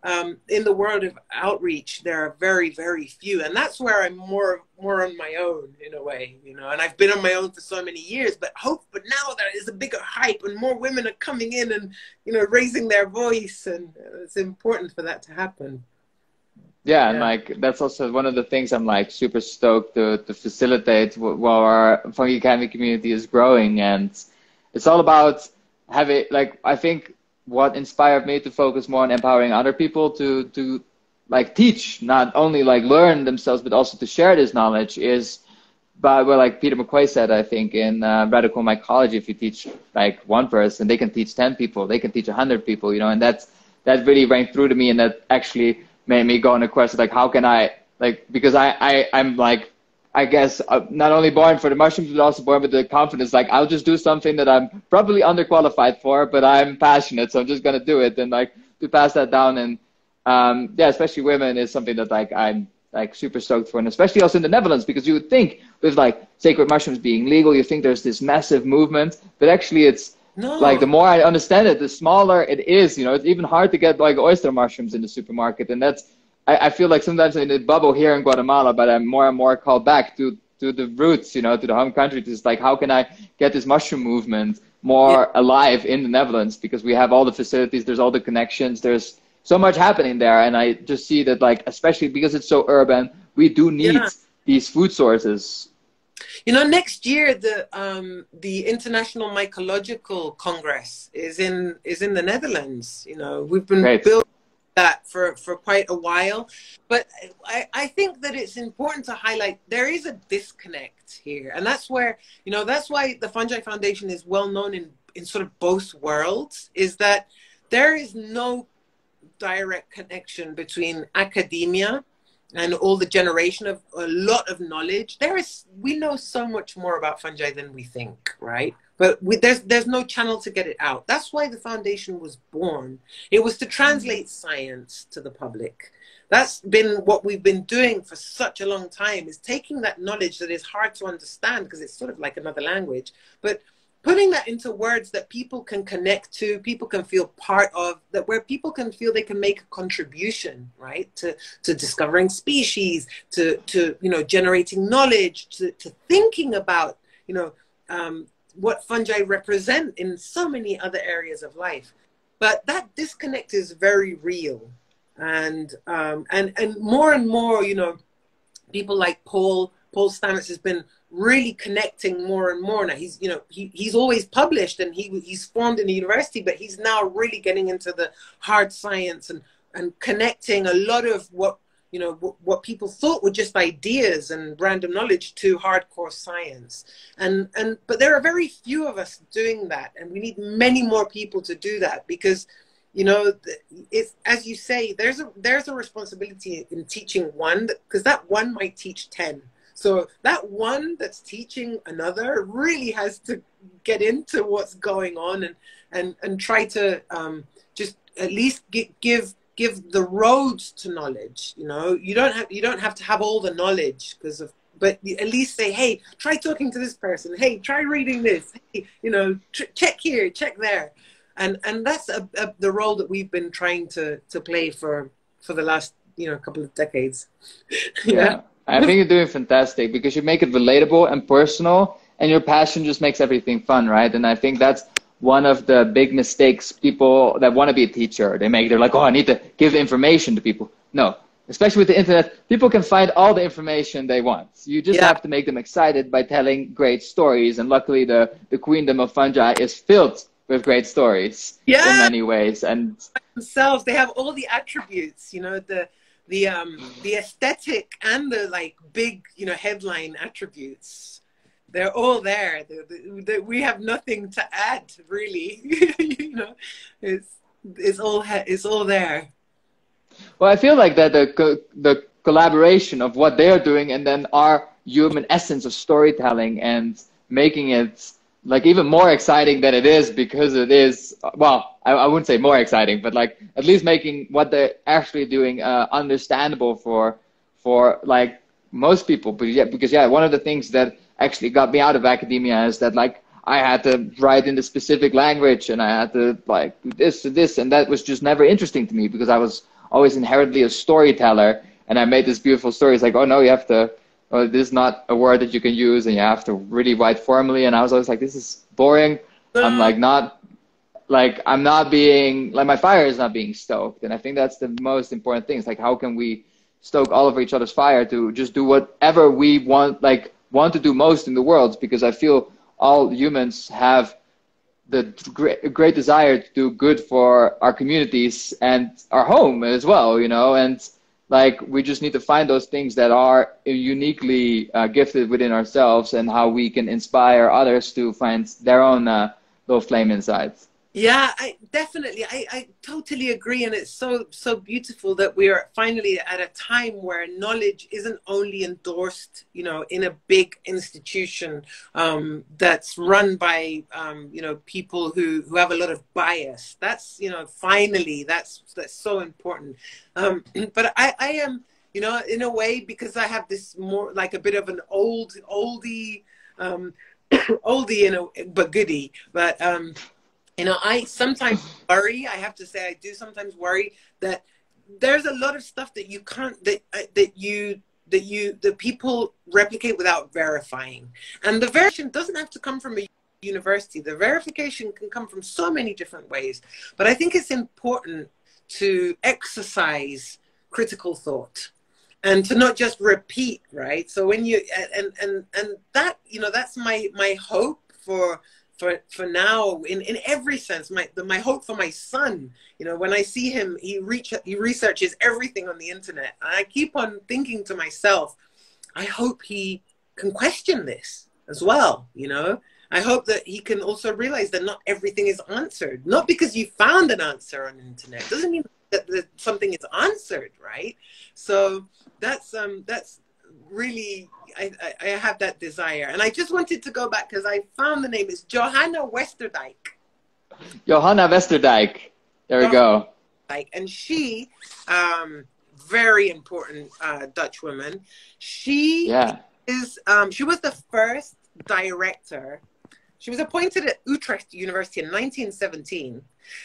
um, in the world of outreach, there are very, very few, and that's where I'm more more on my own in a way, you know. And I've been on my own for so many years, but hope, but now there is a bigger hype, and more women are coming in and you know raising their voice, and it's important for that to happen. Yeah, and like that's also one of the things I'm like super stoked to to facilitate while our Fungi Academy community is growing, and it's all about having like I think what inspired me to focus more on empowering other people to to like teach, not only like learn themselves, but also to share this knowledge is by well, like Peter McCoy said, I think in uh, radical mycology, if you teach like one person, they can teach ten people, they can teach a hundred people, you know, and that's that really rang through to me, and that actually made me go on a quest like how can I like because I I I'm like I guess, uh, not only born for the mushrooms, but also born with the confidence. Like, I'll just do something that I'm probably underqualified for, but I'm passionate, so I'm just gonna do it. And like to pass that down, and um, yeah, especially women is something that like I'm like super stoked for, and especially also in the Netherlands, because you would think with like sacred mushrooms being legal, you think there's this massive movement, but actually it's no. Like the more I understand it, the smaller it is. You know, it's even hard to get like oyster mushrooms in the supermarket, and that's I, I feel like sometimes in the bubble here in Guatemala, but I'm more and more called back to to the roots, you know, to the home country. Just like, how can I get this mushroom movement more yeah. alive in the Netherlands? Because we have all the facilities, there's all the connections, there's so much happening there, and I just see that, like, especially because it's so urban, we do need yeah. these food sources. You know, next year the um, the International Mycological Congress is in is in the Netherlands. You know, we've been Great. building that for, for quite a while. But I, I think that it's important to highlight there is a disconnect here. And that's where, you know, that's why the Fungi Foundation is well known in, in sort of both worlds, is that there is no direct connection between academia and all the generation of a lot of knowledge. There is, we know so much more about fungi than we think, right? but we, there's there's no channel to get it out. That's why the foundation was born. It was to translate science to the public. That's been what we've been doing for such a long time. Is taking that knowledge that is hard to understand because it's sort of like another language, but putting that into words that people can connect to, people can feel part of, that where people can feel they can make a contribution, right? To to discovering species, to to you know generating knowledge, to to thinking about you know um, what fungi represent in so many other areas of life. But that disconnect is very real, and um, and and more and more, you know, people like Paul Paul Stamets has been really connecting more and more now. He's you know he, he's always published and he he's formed in the university, but he's now really getting into the hard science and and connecting a lot of what you know what, what people thought were just ideas and random knowledge to hardcore science. And and but there are very few of us doing that, and we need many more people to do that because you know it's as you say there's a there's a responsibility in teaching one because that one might teach 10 so that one that's teaching another really has to get into what's going on and and and try to um, just at least give give the roads to knowledge. You know, you don't have you don't have to have all the knowledge because of but at least say, hey, try talking to this person. Hey, try reading this. Hey, you know, tr- check here, check there, and and that's a, a, the role that we've been trying to to play for for the last you know couple of decades. yeah. yeah. I think you're doing fantastic because you make it relatable and personal, and your passion just makes everything fun, right? And I think that's one of the big mistakes people that want to be a teacher they make. They're like, oh, I need to give information to people. No, especially with the internet, people can find all the information they want. You just yeah. have to make them excited by telling great stories. And luckily, the the Queendom of Fungi is filled with great stories yeah. in many ways. And themselves, they have all the attributes. You know the the um the aesthetic and the like big you know headline attributes they're all there. They're, we have nothing to add really. You know it's it's all it's all there. Well i feel like that the the collaboration of what they're doing and then our human essence of storytelling and making it like even more exciting than it is because it is well I, I wouldn't say more exciting but like at least making what they're actually doing uh, understandable for for like most people but yeah because yeah one of the things that actually got me out of academia is that like I had to write in the specific language and I had to like do this to this and that was just never interesting to me because I was always inherently a storyteller and I made this beautiful story. It's like, oh no, you have to oh, this is not a word that you can use and you have to really write formally. And I was always like, this is boring. I'm uh-huh. like not like I'm not being like my fire is not being stoked. And I think that's the most important thing. It's like how can we stoke all of each other's fire to just do whatever we want like want to do most in the world because I feel all humans have the great, great desire to do good for our communities and our home as well, you know, and like we just need to find those things that are uniquely uh, gifted within ourselves and how we can inspire others to find their own uh, little flame inside yeah i definitely. I, I totally agree and it's so so beautiful that we're finally at a time where knowledge isn't only endorsed you know in a big institution um, that's run by um, you know people who who have a lot of bias. That's you know finally that's that's so important. Um, but i i am you know in a way because i have this more like a bit of an old oldie um oldie in a but goodie but um you know i sometimes worry i have to say i do sometimes worry that there's a lot of stuff that you can't that uh, that you that you that people replicate without verifying. And the verification doesn't have to come from a university. The verification can come from so many different ways. But i think it's important to exercise critical thought and to not just repeat right? So when you and and and that you know that's my my hope for for for now in in every sense my the, my hope for my son you know when i see him he reach he researches everything on the internet. And i keep on thinking to myself i hope he can question this as well you know? I hope that he can also realize that not everything is answered. Not because you found an answer on the internet. Doesn't mean that, that something is answered right? So that's um that's really I, I, have that desire. And I just wanted to go back because I found the name. It's Johanna Westerdijk. Johanna Westerdijk. There we go. Like, and she, um, very important uh, Dutch woman. She yeah. is. Um, she was the first director. She was appointed at Utrecht University in 1917,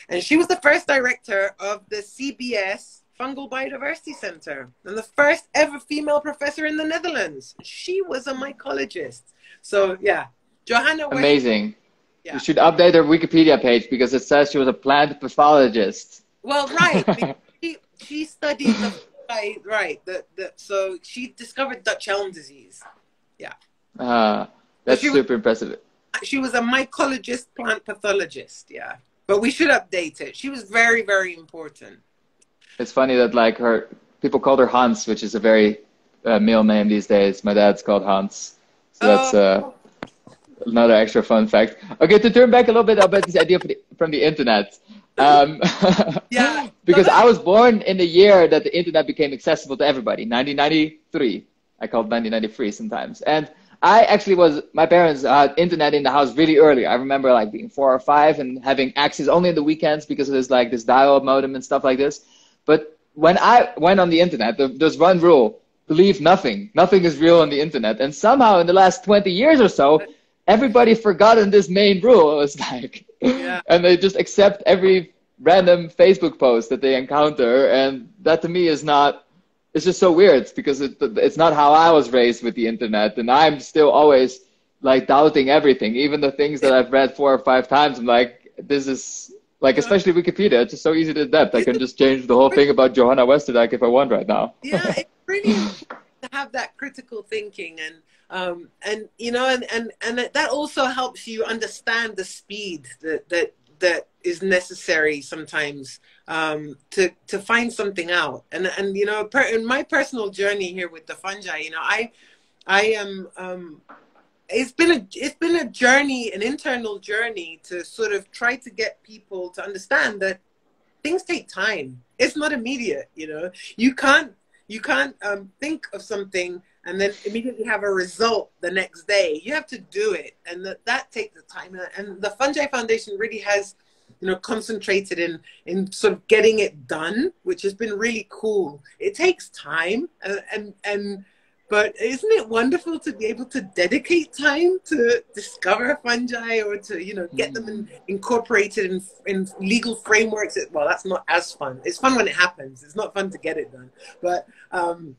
and she was the first director of the CBS Fungal Biodiversity Center and the first ever female professor in the Netherlands. She was a mycologist. So yeah, Johanna. Amazing. Yeah. You should update her Wikipedia page because it says she was a plant pathologist. Well, right. she, she studied the right, right. The, the, so she discovered Dutch elm disease. Yeah. Uh, that's super was, impressive. She was a mycologist, plant pathologist. Yeah. But we should update it. She was very, very important. It's funny that like her people called her Hans, which is a very uh, male name these days. My dad's called Hans, so that's uh, oh. another extra fun fact. Okay, to turn back a little bit about this idea the, from the internet. Um, yeah. because I was born in the year that the internet became accessible to everybody, 1993. I called 1993 sometimes, and I actually was my parents had internet in the house really early. I remember like being four or five and having access only on the weekends because there's like this dial-up modem and stuff like this. But when I went on the internet, there's one rule: believe nothing. Nothing is real on the internet. And somehow, in the last 20 years or so, everybody forgotten this main rule. It was like, yeah. and they just accept every random Facebook post that they encounter, and that to me is not. It's just so weird because it, it's not how I was raised with the internet, and I'm still always like doubting everything, even the things that I've read four or five times. I'm like, this is like especially Wikipedia, it's just so easy to adapt. I can just change the whole thing about Johanna Westerdijk if I want right now. yeah, it's really to have that critical thinking and um, and you know and, and and that also helps you understand the speed that that that is necessary sometimes um, to to find something out. And and you know, per, in my personal journey here with the fungi, you know, I I am um, it's been a it's been a journey, an internal journey to sort of try to get people to understand that things take time. It's not immediate, you know. You can't you can't um, think of something and then immediately have a result the next day. You have to do it, and that that takes the time. And the Fungi Foundation really has, you know, concentrated in in sort of getting it done, which has been really cool. It takes time, and and, and but isn't it wonderful to be able to dedicate time to discover fungi or to, you know, get them in, incorporated in, in legal frameworks? Well, that's not as fun. It's fun when it happens. It's not fun to get it done. But um,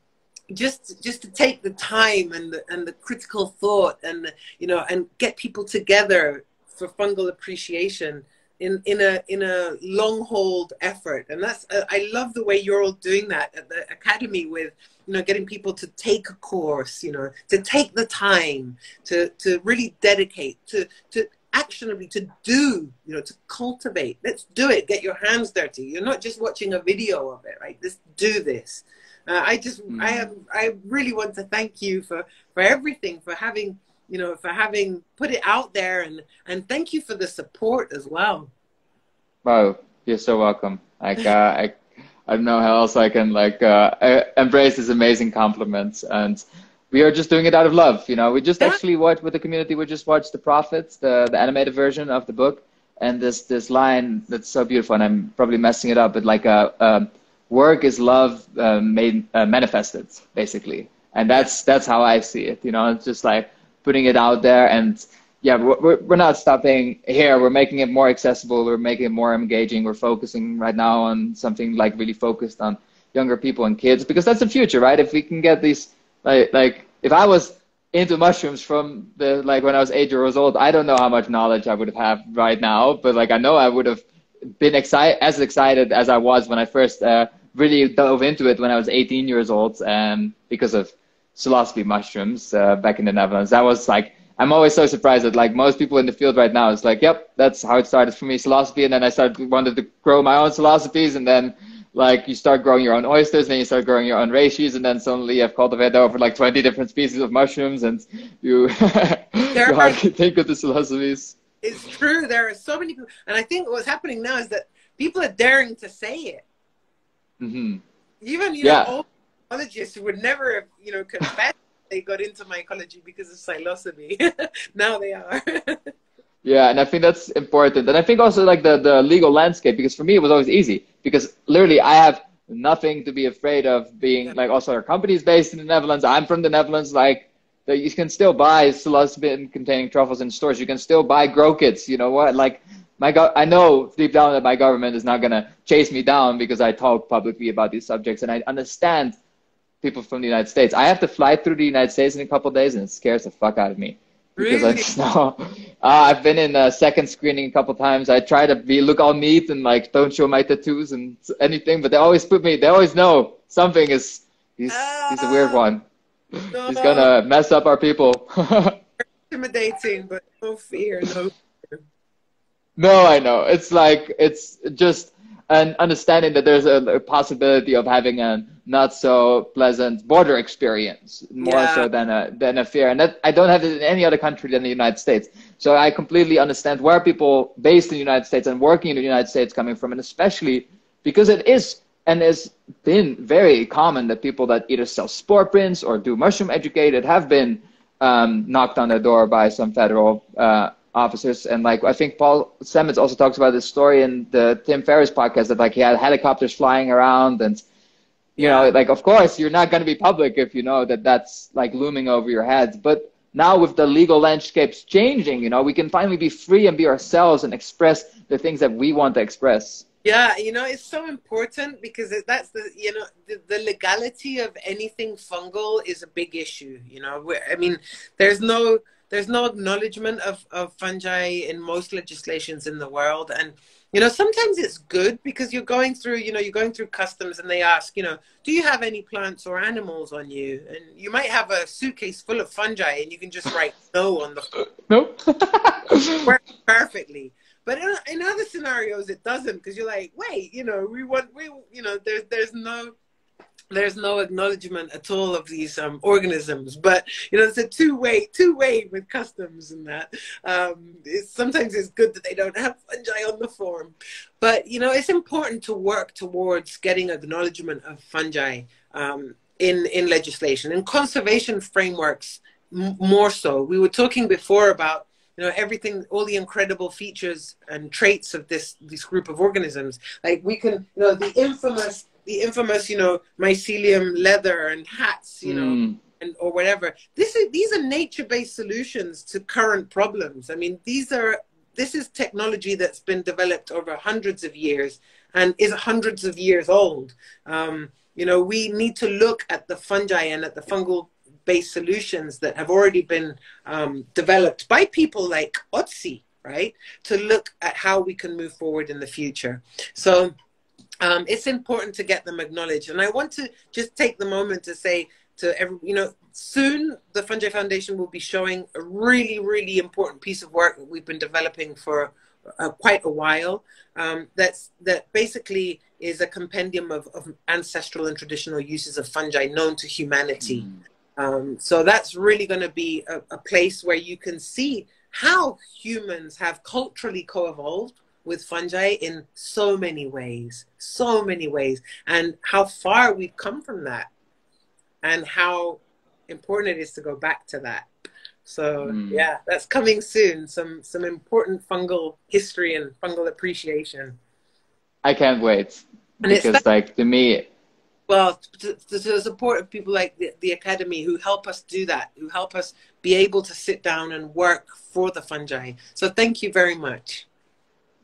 just just to take the time and the, and the critical thought and you know and get people together for fungal appreciation in in a in a long hold effort. And that's uh, i love the way you're all doing that at the academy with you know getting people to take a course you know to take the time to to really dedicate to to actionably to do you know to cultivate. Let's do it. Get your hands dirty. You're not just watching a video of it right? Let's do this. Uh, i just mm. i have i really want to thank you for for everything for having you know, for having put it out there and and thank you for the support as well. Wow, you're so welcome. Like uh, I, I don't know how else I can like uh, embrace these amazing compliments and. We are just doing it out of love, you know. We just yeah. actually watched with the community. We just watched the prophets, the the animated version of the book, and this this line that's so beautiful. And I'm probably messing it up, but like a, uh, um, work is love uh, made uh, manifested, basically. And that's that's how I see it. You know, it's just like putting it out there. And yeah we're, we're not stopping here. We're making it more accessible. We're making it more engaging. We're focusing right now on something like really focused on younger people and kids because that's the future right? If we can get these like like if i was into mushrooms from the like when i was eight years old i don't know how much knowledge i would have right now but like i know i would have been excited as excited as i was when i first uh, really dove into it when i was 18 years old um, because of psilocybe mushrooms uh, back in the Netherlands. That was like I'm always so surprised that like most people in the field right now, it's like, yep, that's how it started for me, psilocybe, and then I started wanted to grow my own psilocybes, and then like you start growing your own oysters, and then you start growing your own reishis, and then suddenly you have cultivated over like 20 different species of mushrooms, and you, you hardly think of the psilocybes. It's true. There are so many people, and I think what's happening now is that people are daring to say it. Mm-hmm. Even you yeah. know, mycologists would never have, you know, confessed they got into mycology because of psilocybe. now they are. yeah, and I think that's important. And I think also like the, the legal landscape, because for me it was always easy because literally I have nothing to be afraid of being yeah. like also our company is based in the Netherlands. I'm from the Netherlands. Like that you can still buy psilocybin containing truffles in stores. You can still buy grow kits. You know what? Like my go- I know deep down that my government is not gonna chase me down because I talk publicly about these subjects, and I understand people from the United States. I have to fly through the United States in a couple days, and it scares the fuck out of me. Because Really? I just know, uh, I've been in a second screening a couple times. I try to be look all neat and like don't show my tattoos and anything, but they always put me. They always know something is. He's he's a weird Ah. one. No, He's gonna mess up our people. intimidating, but no fear, no. No, I know. It's like it's just an understanding that there's a, a possibility of having a not so pleasant border experience more Yeah. so than a than a fear, and that I don't have it in any other country than the United States. So I completely understand where people based in the United States and working in the United States coming from, and especially because it is and has been very common that people that either sell spore prints or do mushroom educated have been um, knocked on the door by some federal uh, officers. And like I think Paul Stamets also talks about this story in the Tim Ferriss podcast that like he had helicopters flying around and you know like of course you're not going to be public if you know that that's like looming over your heads but now with the legal landscapes changing you know we can finally be free and be ourselves and express the things that we want to express Yeah, you know, it's so important because that's the, you know, the, the legality of anything fungal is a big issue. You know, Where- I mean, there's no, there's no acknowledgement of, of fungi in most legislations in the world. And, you know, sometimes it's good because you're going through, you know, you're going through customs and they ask, you know, do you have any plants or animals on you? And you might have a suitcase full of fungi and you can just write no on the nope works perfectly. But in, in other scenarios, it doesn't because you're like, wait, you know, we want, we, you know, there's there's no there's no acknowledgement at all of these um, organisms. But you know, it's a two way two way with customs and that. Um, it's, sometimes it's good that they don't have fungi on the form, but you know, it's important to work towards getting acknowledgement of fungi um, in in legislation and conservation frameworks more so. We were talking before about you know everything all the incredible features and traits of this this group of organisms like we can you know the infamous the infamous you know mycelium leather and hats you know Mm. and or whatever this is these are nature based solutions to current problems i mean these are this is technology that's been developed over hundreds of years and is hundreds of years old um, you know we need to look at the fungi and at the fungal based solutions that have already been um, developed by people like Otzi, right? To look at how we can move forward in the future. So um, it's important to get them acknowledged. And I want to just take the moment to say to every, you know, soon the Fungi Foundation will be showing a really, really important piece of work that we've been developing for uh, quite a while. Um, that's that basically is a compendium of, of ancestral and traditional uses of fungi known to humanity. Um, so that's really going to be a, a place where you can see how humans have culturally co-evolved with fungi in so many ways, so many ways, and how far we've come from that, and how important it is to go back to that. So Mm. yeah, that's coming soon. Some some important fungal history and fungal appreciation. i can't wait And it's because like to me well to, to, to the support of people like the, the academy who help us do that who help us be able to sit down and work for the fungi so thank you very much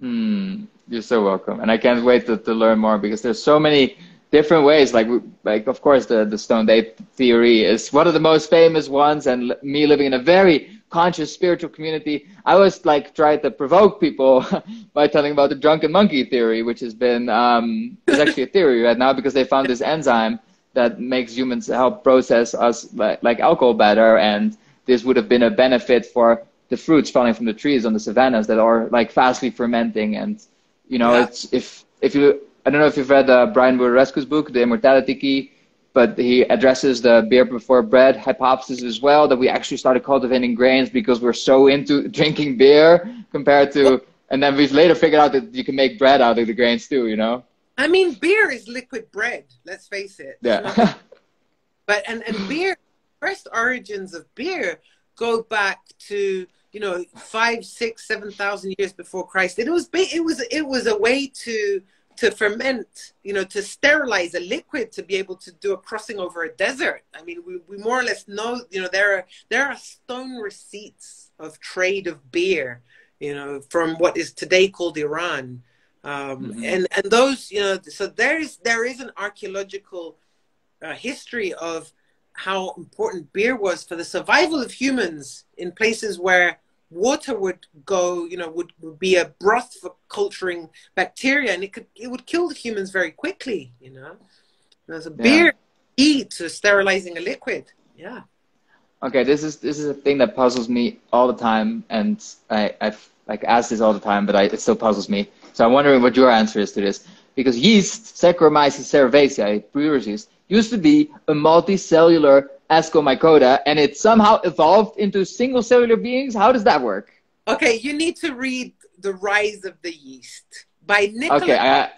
Hmm, you're so welcome, and I can't wait to, to learn more because there's so many different ways. Like, like of course, the the stoned ape theory is one of the most famous ones, and me living in a very conscious spiritual community, I always like try to provoke people by telling about the drunken monkey theory, which has been um, is actually a theory right now because they found this enzyme that makes humans help process us like, like alcohol better, and this would have been a benefit for the fruits falling from the trees on the savannas that are like fastly fermenting. And you know Yeah. it's if if you i don't know if you've read uh, brian Muraresku's book the immortality key but he addresses the beer before bread hypothesis as well that we actually started cultivating grains because we're so into drinking beer compared to and then we've later figured out that you can make bread out of the grains too you know? I mean beer is liquid bread let's face it. Yeah. But and and beer first origins of beer go back to you know five six seven thousand years before christ it was it was it was a way to to ferment, you know, to sterilize a liquid to be able to do a crossing over a desert. I mean, we, we more or less know, you know, there are there are stone receipts of trade of beer, you know, from what is today called Iran. Um, mm-hmm. and and those you know so there is there is an archaeological uh, history of how important beer was for the survival of humans in places where water would go, you know, would, would be a broth for culturing bacteria, and it could it would kill the humans very quickly. You know, there's a beer key to sterilizing a liquid. Yeah. Okay, this is this is a thing that puzzles me all the time, and I I've like asked this all the time, but I, it still puzzles me. So I'm wondering what your answer is to this, because yeast, Saccharomyces cerevisiae, brewer's yeast, used to be a multicellular Ascomycota, and it somehow evolved into single cellular beings. How does that work? Okay, you need to read The Rise of the Yeast by Nicholas. Okay, I,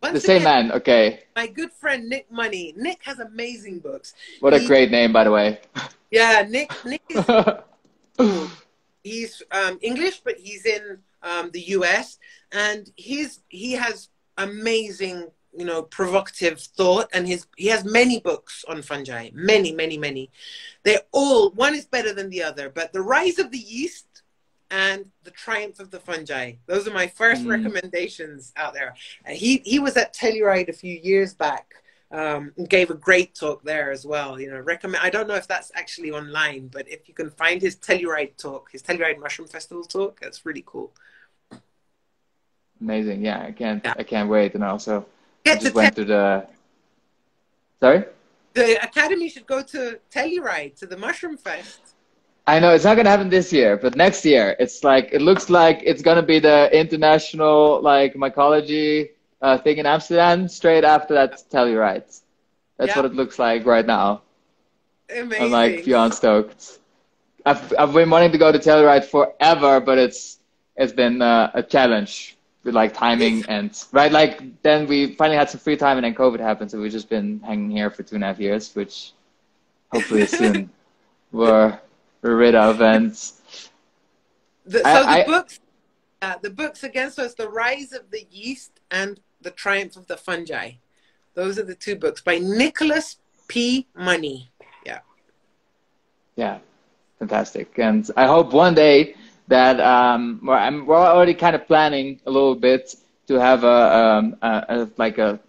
the same man. Okay. My good friend Nick Money. Nick has amazing books. What a great name, by the way. Yeah, Nick. Nick is, he's um, English, but he's in um, the U.S. and he's he has amazing you know provocative thought and his he has many books on fungi many many many. They're all one is better than the other but the rise of the yeast and the triumph of the fungi those are my first mm. recommendations out there. He he was at telluride a few years back um, gave a great talk there as well you know recommend i don't know if that's actually online but if you can find his telluride talk his telluride mushroom festival talk that's really cool. Amazing. Yeah i can't yeah. i can't wait. And also Get just went to the. Sorry. The academy should go to Telluride to the Mushroom Fest. I know it's not gonna happen this year, but next year it's like it looks like it's gonna be the international like mycology uh, thing in Amsterdam. Straight after that, Telluride. That's what it looks like right now. Amazing. I'm like beyond stoked. I've I've been wanting to go to Telluride forever, but it's it's been uh, a challenge with like timing and right like then we finally had some free time and then covid happened so we've just been hanging here for two and a half years which hopefully soon we're, we're rid of. And the, so I, the I, books uh, the books against us the rise of the yeast and the triumph of the fungi. Those are the two books by nicholas p. Money. Yeah. Yeah. Fantastic. And i hope one day that um, we're, I'm, we're already kind of planning a little bit to have a, um, a, a, like a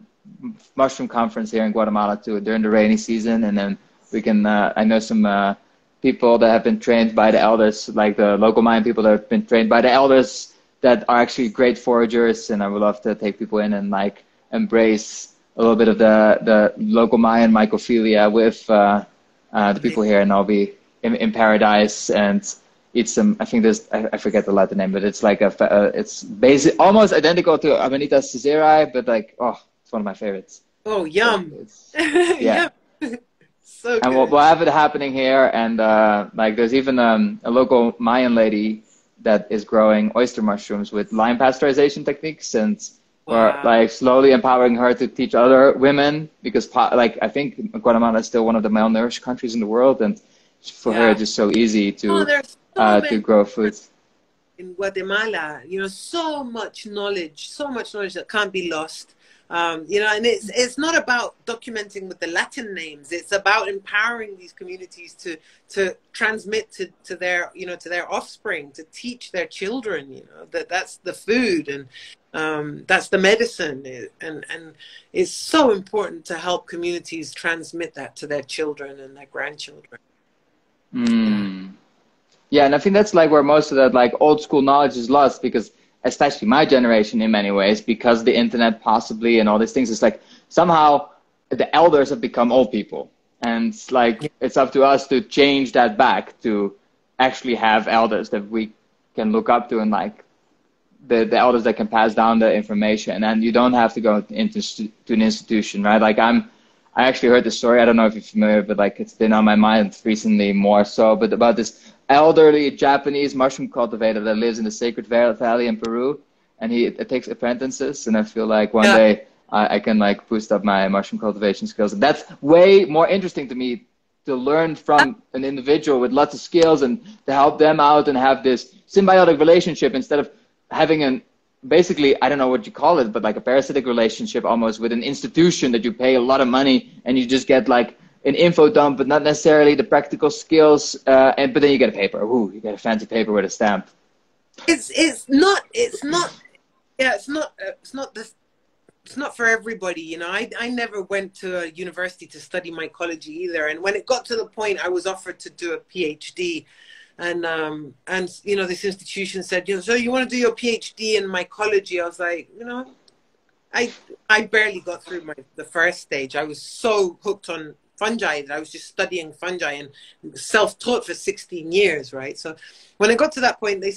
mushroom conference here in Guatemala too during the rainy season, and then we can. Uh, I know some uh, people that have been trained by the elders, like the local Mayan people that have been trained by the elders that are actually great foragers, and I would love to take people in and like embrace a little bit of the the local Mayan mycophilia with uh, uh the people here, and I'll be in, in paradise and it's some I think there's I, I, forget the Latin name, but it's like a uh, it's basic almost identical to Amanita caesarea, but like oh, it's one of my favorites. Oh, yum! So yeah. so good. and we'll, we'll, have it happening here, and uh, like there's even um, a local Mayan lady that is growing oyster mushrooms with lime pasteurization techniques, and wow. we're like slowly empowering her to teach other women because like I think Guatemala is still one of the malnourished countries in the world, and for yeah. her it's just so easy to. Oh, uh, to grow foods. In Guatemala, you know, so much knowledge, so much knowledge that can't be lost. Um, you know, and it's it's not about documenting with the Latin names. It's about empowering these communities to to transmit to, to their you know to their offspring, to teach their children. You know that that's the food and um, that's the medicine, and and it's so important to help communities transmit that to their children and their grandchildren. Mm. Yeah, and I think that's like where most of that like old school knowledge is lost because especially my generation in many ways, because the internet possibly and all these things, it's like somehow the elders have become old people. And it's like it's up to us to change that back to actually have elders that we can look up to and like the, the elders that can pass down the information and you don't have to go into to an institution, right? Like I'm I actually heard the story. I don't know if you're familiar, but like it's been on my mind recently more so. But about this elderly Japanese mushroom cultivator that lives in the Sacred Valley in Peru, and he it takes apprentices. And I feel like one yeah. day I, I, can like boost up my mushroom cultivation skills. And that's way more interesting to me to learn from an individual with lots of skills and to help them out and have this symbiotic relationship instead of having an basically I don't know what you call it, but like a parasitic relationship almost with an institution that you pay a lot of money and you just get like an info dump, but not necessarily the practical skills. Uh, and but then you get a paper. Ooh, you get a fancy paper with a stamp. It's it's not it's not yeah it's not uh, it's not this it's not for everybody you know I, I never went to a university to study mycology either and when it got to the point i was offered to do a phd and um and you know this institution said you know so you want to do your phd in mycology i was like you know i i barely got through my the first stage i was so hooked on fungi that i was just studying fungi and self-taught for 16 years right so when i got to that point they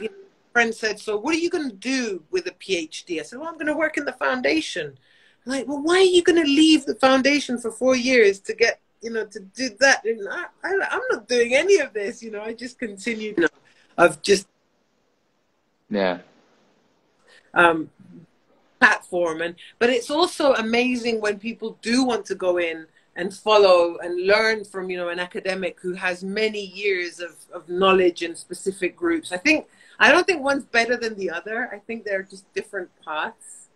you know, friend said, So what are you going to do with a PhD? I said, Well, I'm going to work in the foundation. I'm like, well, why are you going to leave the foundation for four years to get, you know, to do that? And I, I, am not doing any of this, you know, I just continued you know, of just. Yeah. Um, platform and but it's also amazing when people do want to go in and follow and learn from you know an academic who has many years of, of knowledge in specific groups i think I don't think one's better than the other. I think they're just different paths,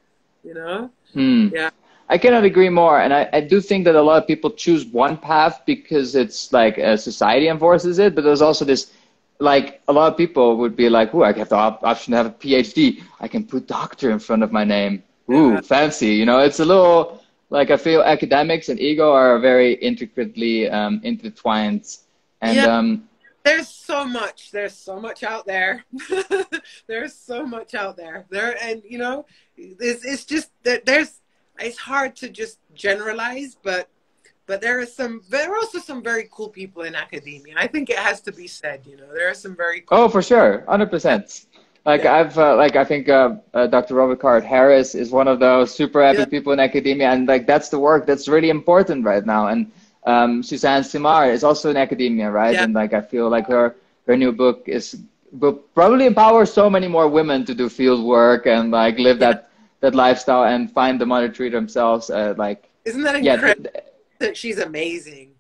you know? Hmm. Yeah. I cannot agree more. And I, I do think that a lot of people choose one path because it's like uh, society enforces it. But there's also this, like, a lot of people would be like, oh, I have the op- option to have a PhD. I can put doctor in front of my name. Ooh, yeah. fancy. You know, it's a little, like, I feel academics and ego are very intricately um, intertwined. And, yeah. um, there's so much. There's so much out there. There's so much out there. There and you know it's, it's just that there's it's hard to just generalize but but there are some there are also some very cool people in academia. I think it has to be said you know there are some very cool oh for sure. 100% like yeah. i've uh, like i think uh, uh, dr robert Carhart harris is one of those super epic yeah. people in academia and like that's the work that's really important right now and um, Suzanne Simard is also in academia, right? Yeah. And like I feel like her her new book is will probably empower so many more women to do field work and like live that that lifestyle and find the mother tree themselves. Uh, like isn't that incredible? Yeah, she's amazing.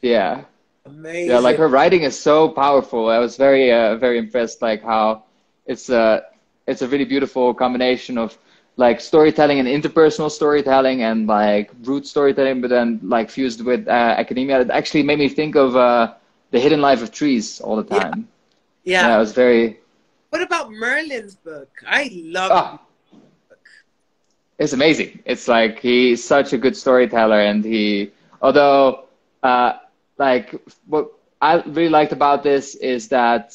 Yeah. Amazing. Yeah, like her writing is so powerful. I was very uh, very impressed, like how it's a it's a really beautiful combination of like storytelling and interpersonal storytelling and like root storytelling, but then like fused with uh, academia. It actually made me think of uh, the hidden life of trees all the time. Yeah, yeah, it was very. What about Merlin's book? I love. Oh, it's amazing. It's like he's such a good storyteller, and he, although, uh, like what I really liked about this is that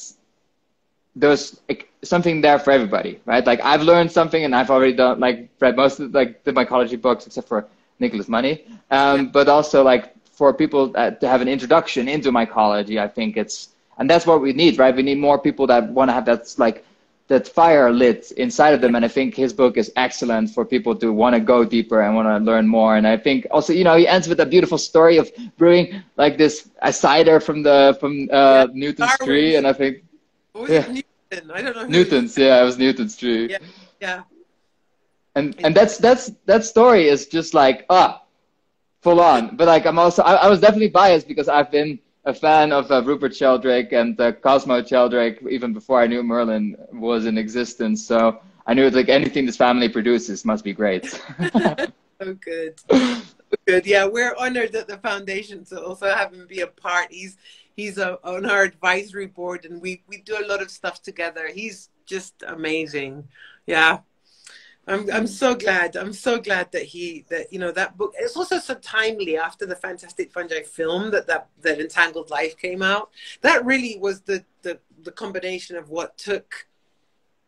there's something there for everybody, right? Like I've learned something and I've already done like read most of like the mycology books except for Nicholas Money. Um, yeah. but also like for people that, to have an introduction into mycology, I think it's and that's what we need, right? We need more people that want to have that like that fire lit inside of them. And I think his book is excellent for people to want to go deeper and want to learn more. And I think also, you know, he ends with a beautiful story of brewing like this a cider from the from uh, yeah. Newton's tree, and I think yeah. I don't know. Newton's, yeah, it was Newton's tree. Yeah, yeah. And and that's that's that story is just like ah, full on. But like I'm also I, I was definitely biased because I've been a fan of uh, Rupert Sheldrake and uh, Cosmo Sheldrake even before I knew Merlin was in existence. So I knew like anything this family produces must be great. so good. So good. Yeah, we're honored that the foundation to also have him be a part. He's he's a, on our advisory board and we, we do a lot of stuff together. He's just amazing. Yeah. I'm I'm so glad. I'm so glad that he that you know that book. It's also so timely after the Fantastic Fungi film that that that Entangled Life came out. That really was the the the combination of what took,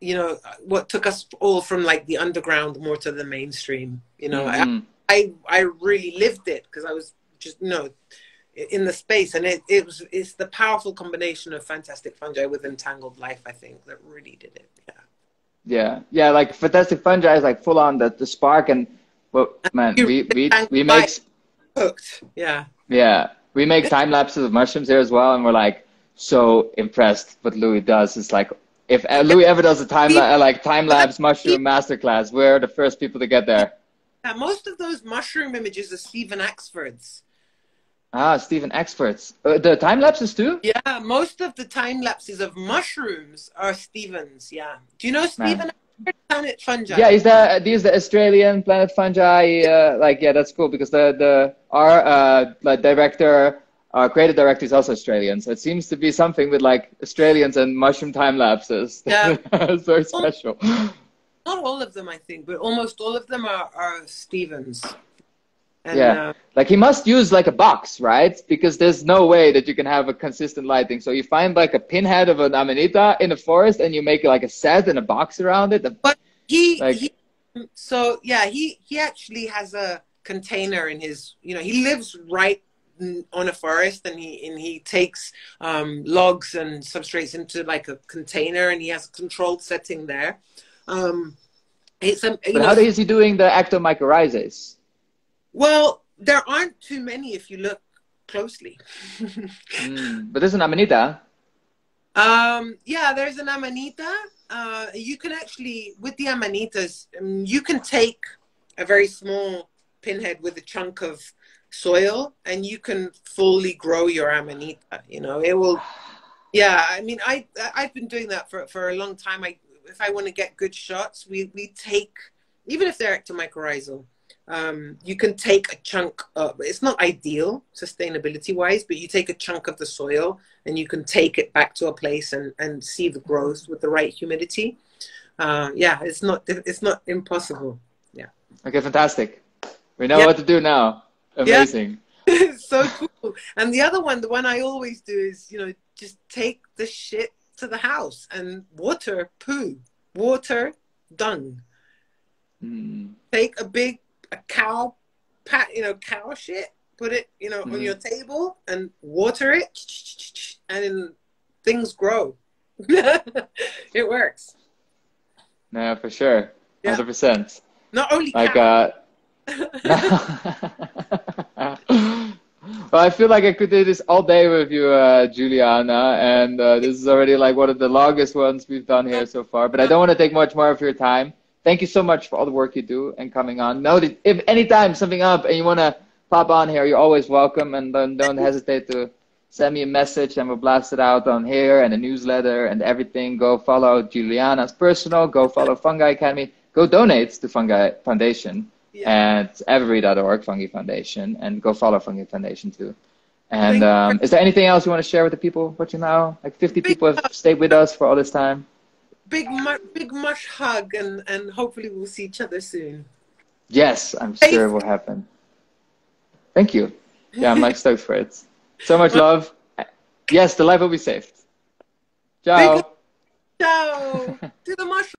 you know, what took us all from like the underground more to the mainstream. You know, mm-hmm. I, I I really lived it because I was just you know in the space and it, it was it's the powerful combination of fantastic fungi with entangled life i think that really did it. Yeah. Yeah. Yeah like fantastic fungi is like full on the, the spark and well man we we, we make hooked yeah. Yeah. We make time lapses of mushrooms here as well and we're like so impressed what louie does. It's like if uh, louie ever does a time la- like time lapse mushroom masterclass we're the first people to get there. Yeah, most of those mushroom images are stephen axford's Ah, Stephen Axford's. Uh, the time lapses too? Yeah, most of the time lapses of mushrooms are Stephen's. Yeah. Do you know Stephen? Planet fungi. Yeah, is that these the Australian planet fungi? Uh, like, yeah, that's cool because the the our uh, like director, our creative director is also Australian, so it seems to be something with like Australians and mushroom time lapses. Yeah. it's very special. Not all of them, I think, but almost all of them are, are Stephen's. And, Yeah. Uh, Like he must use like a box, right? Because there's no way that you can have a consistent lighting. So you find like a pinhead of an amanita in the forest, and you make like a set and a box around it. he, Like- he, so yeah, he, he actually has a container in his, you know, he lives right on a forest and he, and he takes, um, logs and substrates into like a container and he has a controlled setting there. Um, it's, um, But know, how is he doing the ectomycorrhizas? Well, there aren't too many if you look closely. Mm, but there's an amanita. Um, yeah, there's an amanita. Uh, you can actually, with the amanitas, um, you can take a very small pinhead with a chunk of soil and you can fully grow your amanita. You know, it will. Yeah, I mean, I I've been doing that for for a long time. I if I want to get good shots, we we take even if they're ectomycorrhizal. Um, you can take a chunk of it's not ideal sustainability wise but you take a chunk of the soil and you can take it back to a place and, and see the growth with the right humidity uh, yeah it's not it's not impossible Yeah. Okay, fantastic. We know Yeah. what to do now. Amazing. it's so cool and the other one the one i always do is you know just take the shit to the house and water poo water dung Mm. take a big a cow pat you know cow shit put it you know on Mhm. your table and water it and then things grow it works Yeah, for sure. Yeah. 100%. not only Like, cow, uh, well, I feel like I could do this all day with you, uh, Giuliana, and uh, this is already like one of the longest ones we've done here so far. But I don't want to take much more of your time. Thank you so much for all the work you do and coming on. Know that if anytime something up and you want to pop on here, you're always welcome, and don't, don't hesitate to send me a message, and we'll blast it out on here and the newsletter and everything. Go follow Giuliana's personal. Go follow Fungi Academy. Go donate to Fungi Foundation yeah. at every.org, Fungi Foundation, and go follow Fungi Foundation too. And um, is there anything else you want to share with the people watching now? Like 50 people have stayed with us for all this time. Big mu- big mush hug and and hopefully we'll see each other soon Yes, I'm Thank sure it will happen. Thank you. Yeah, I'm like stoked for it. So much love. Yes, the life will be saved. Ciao. Ciao to the mushroom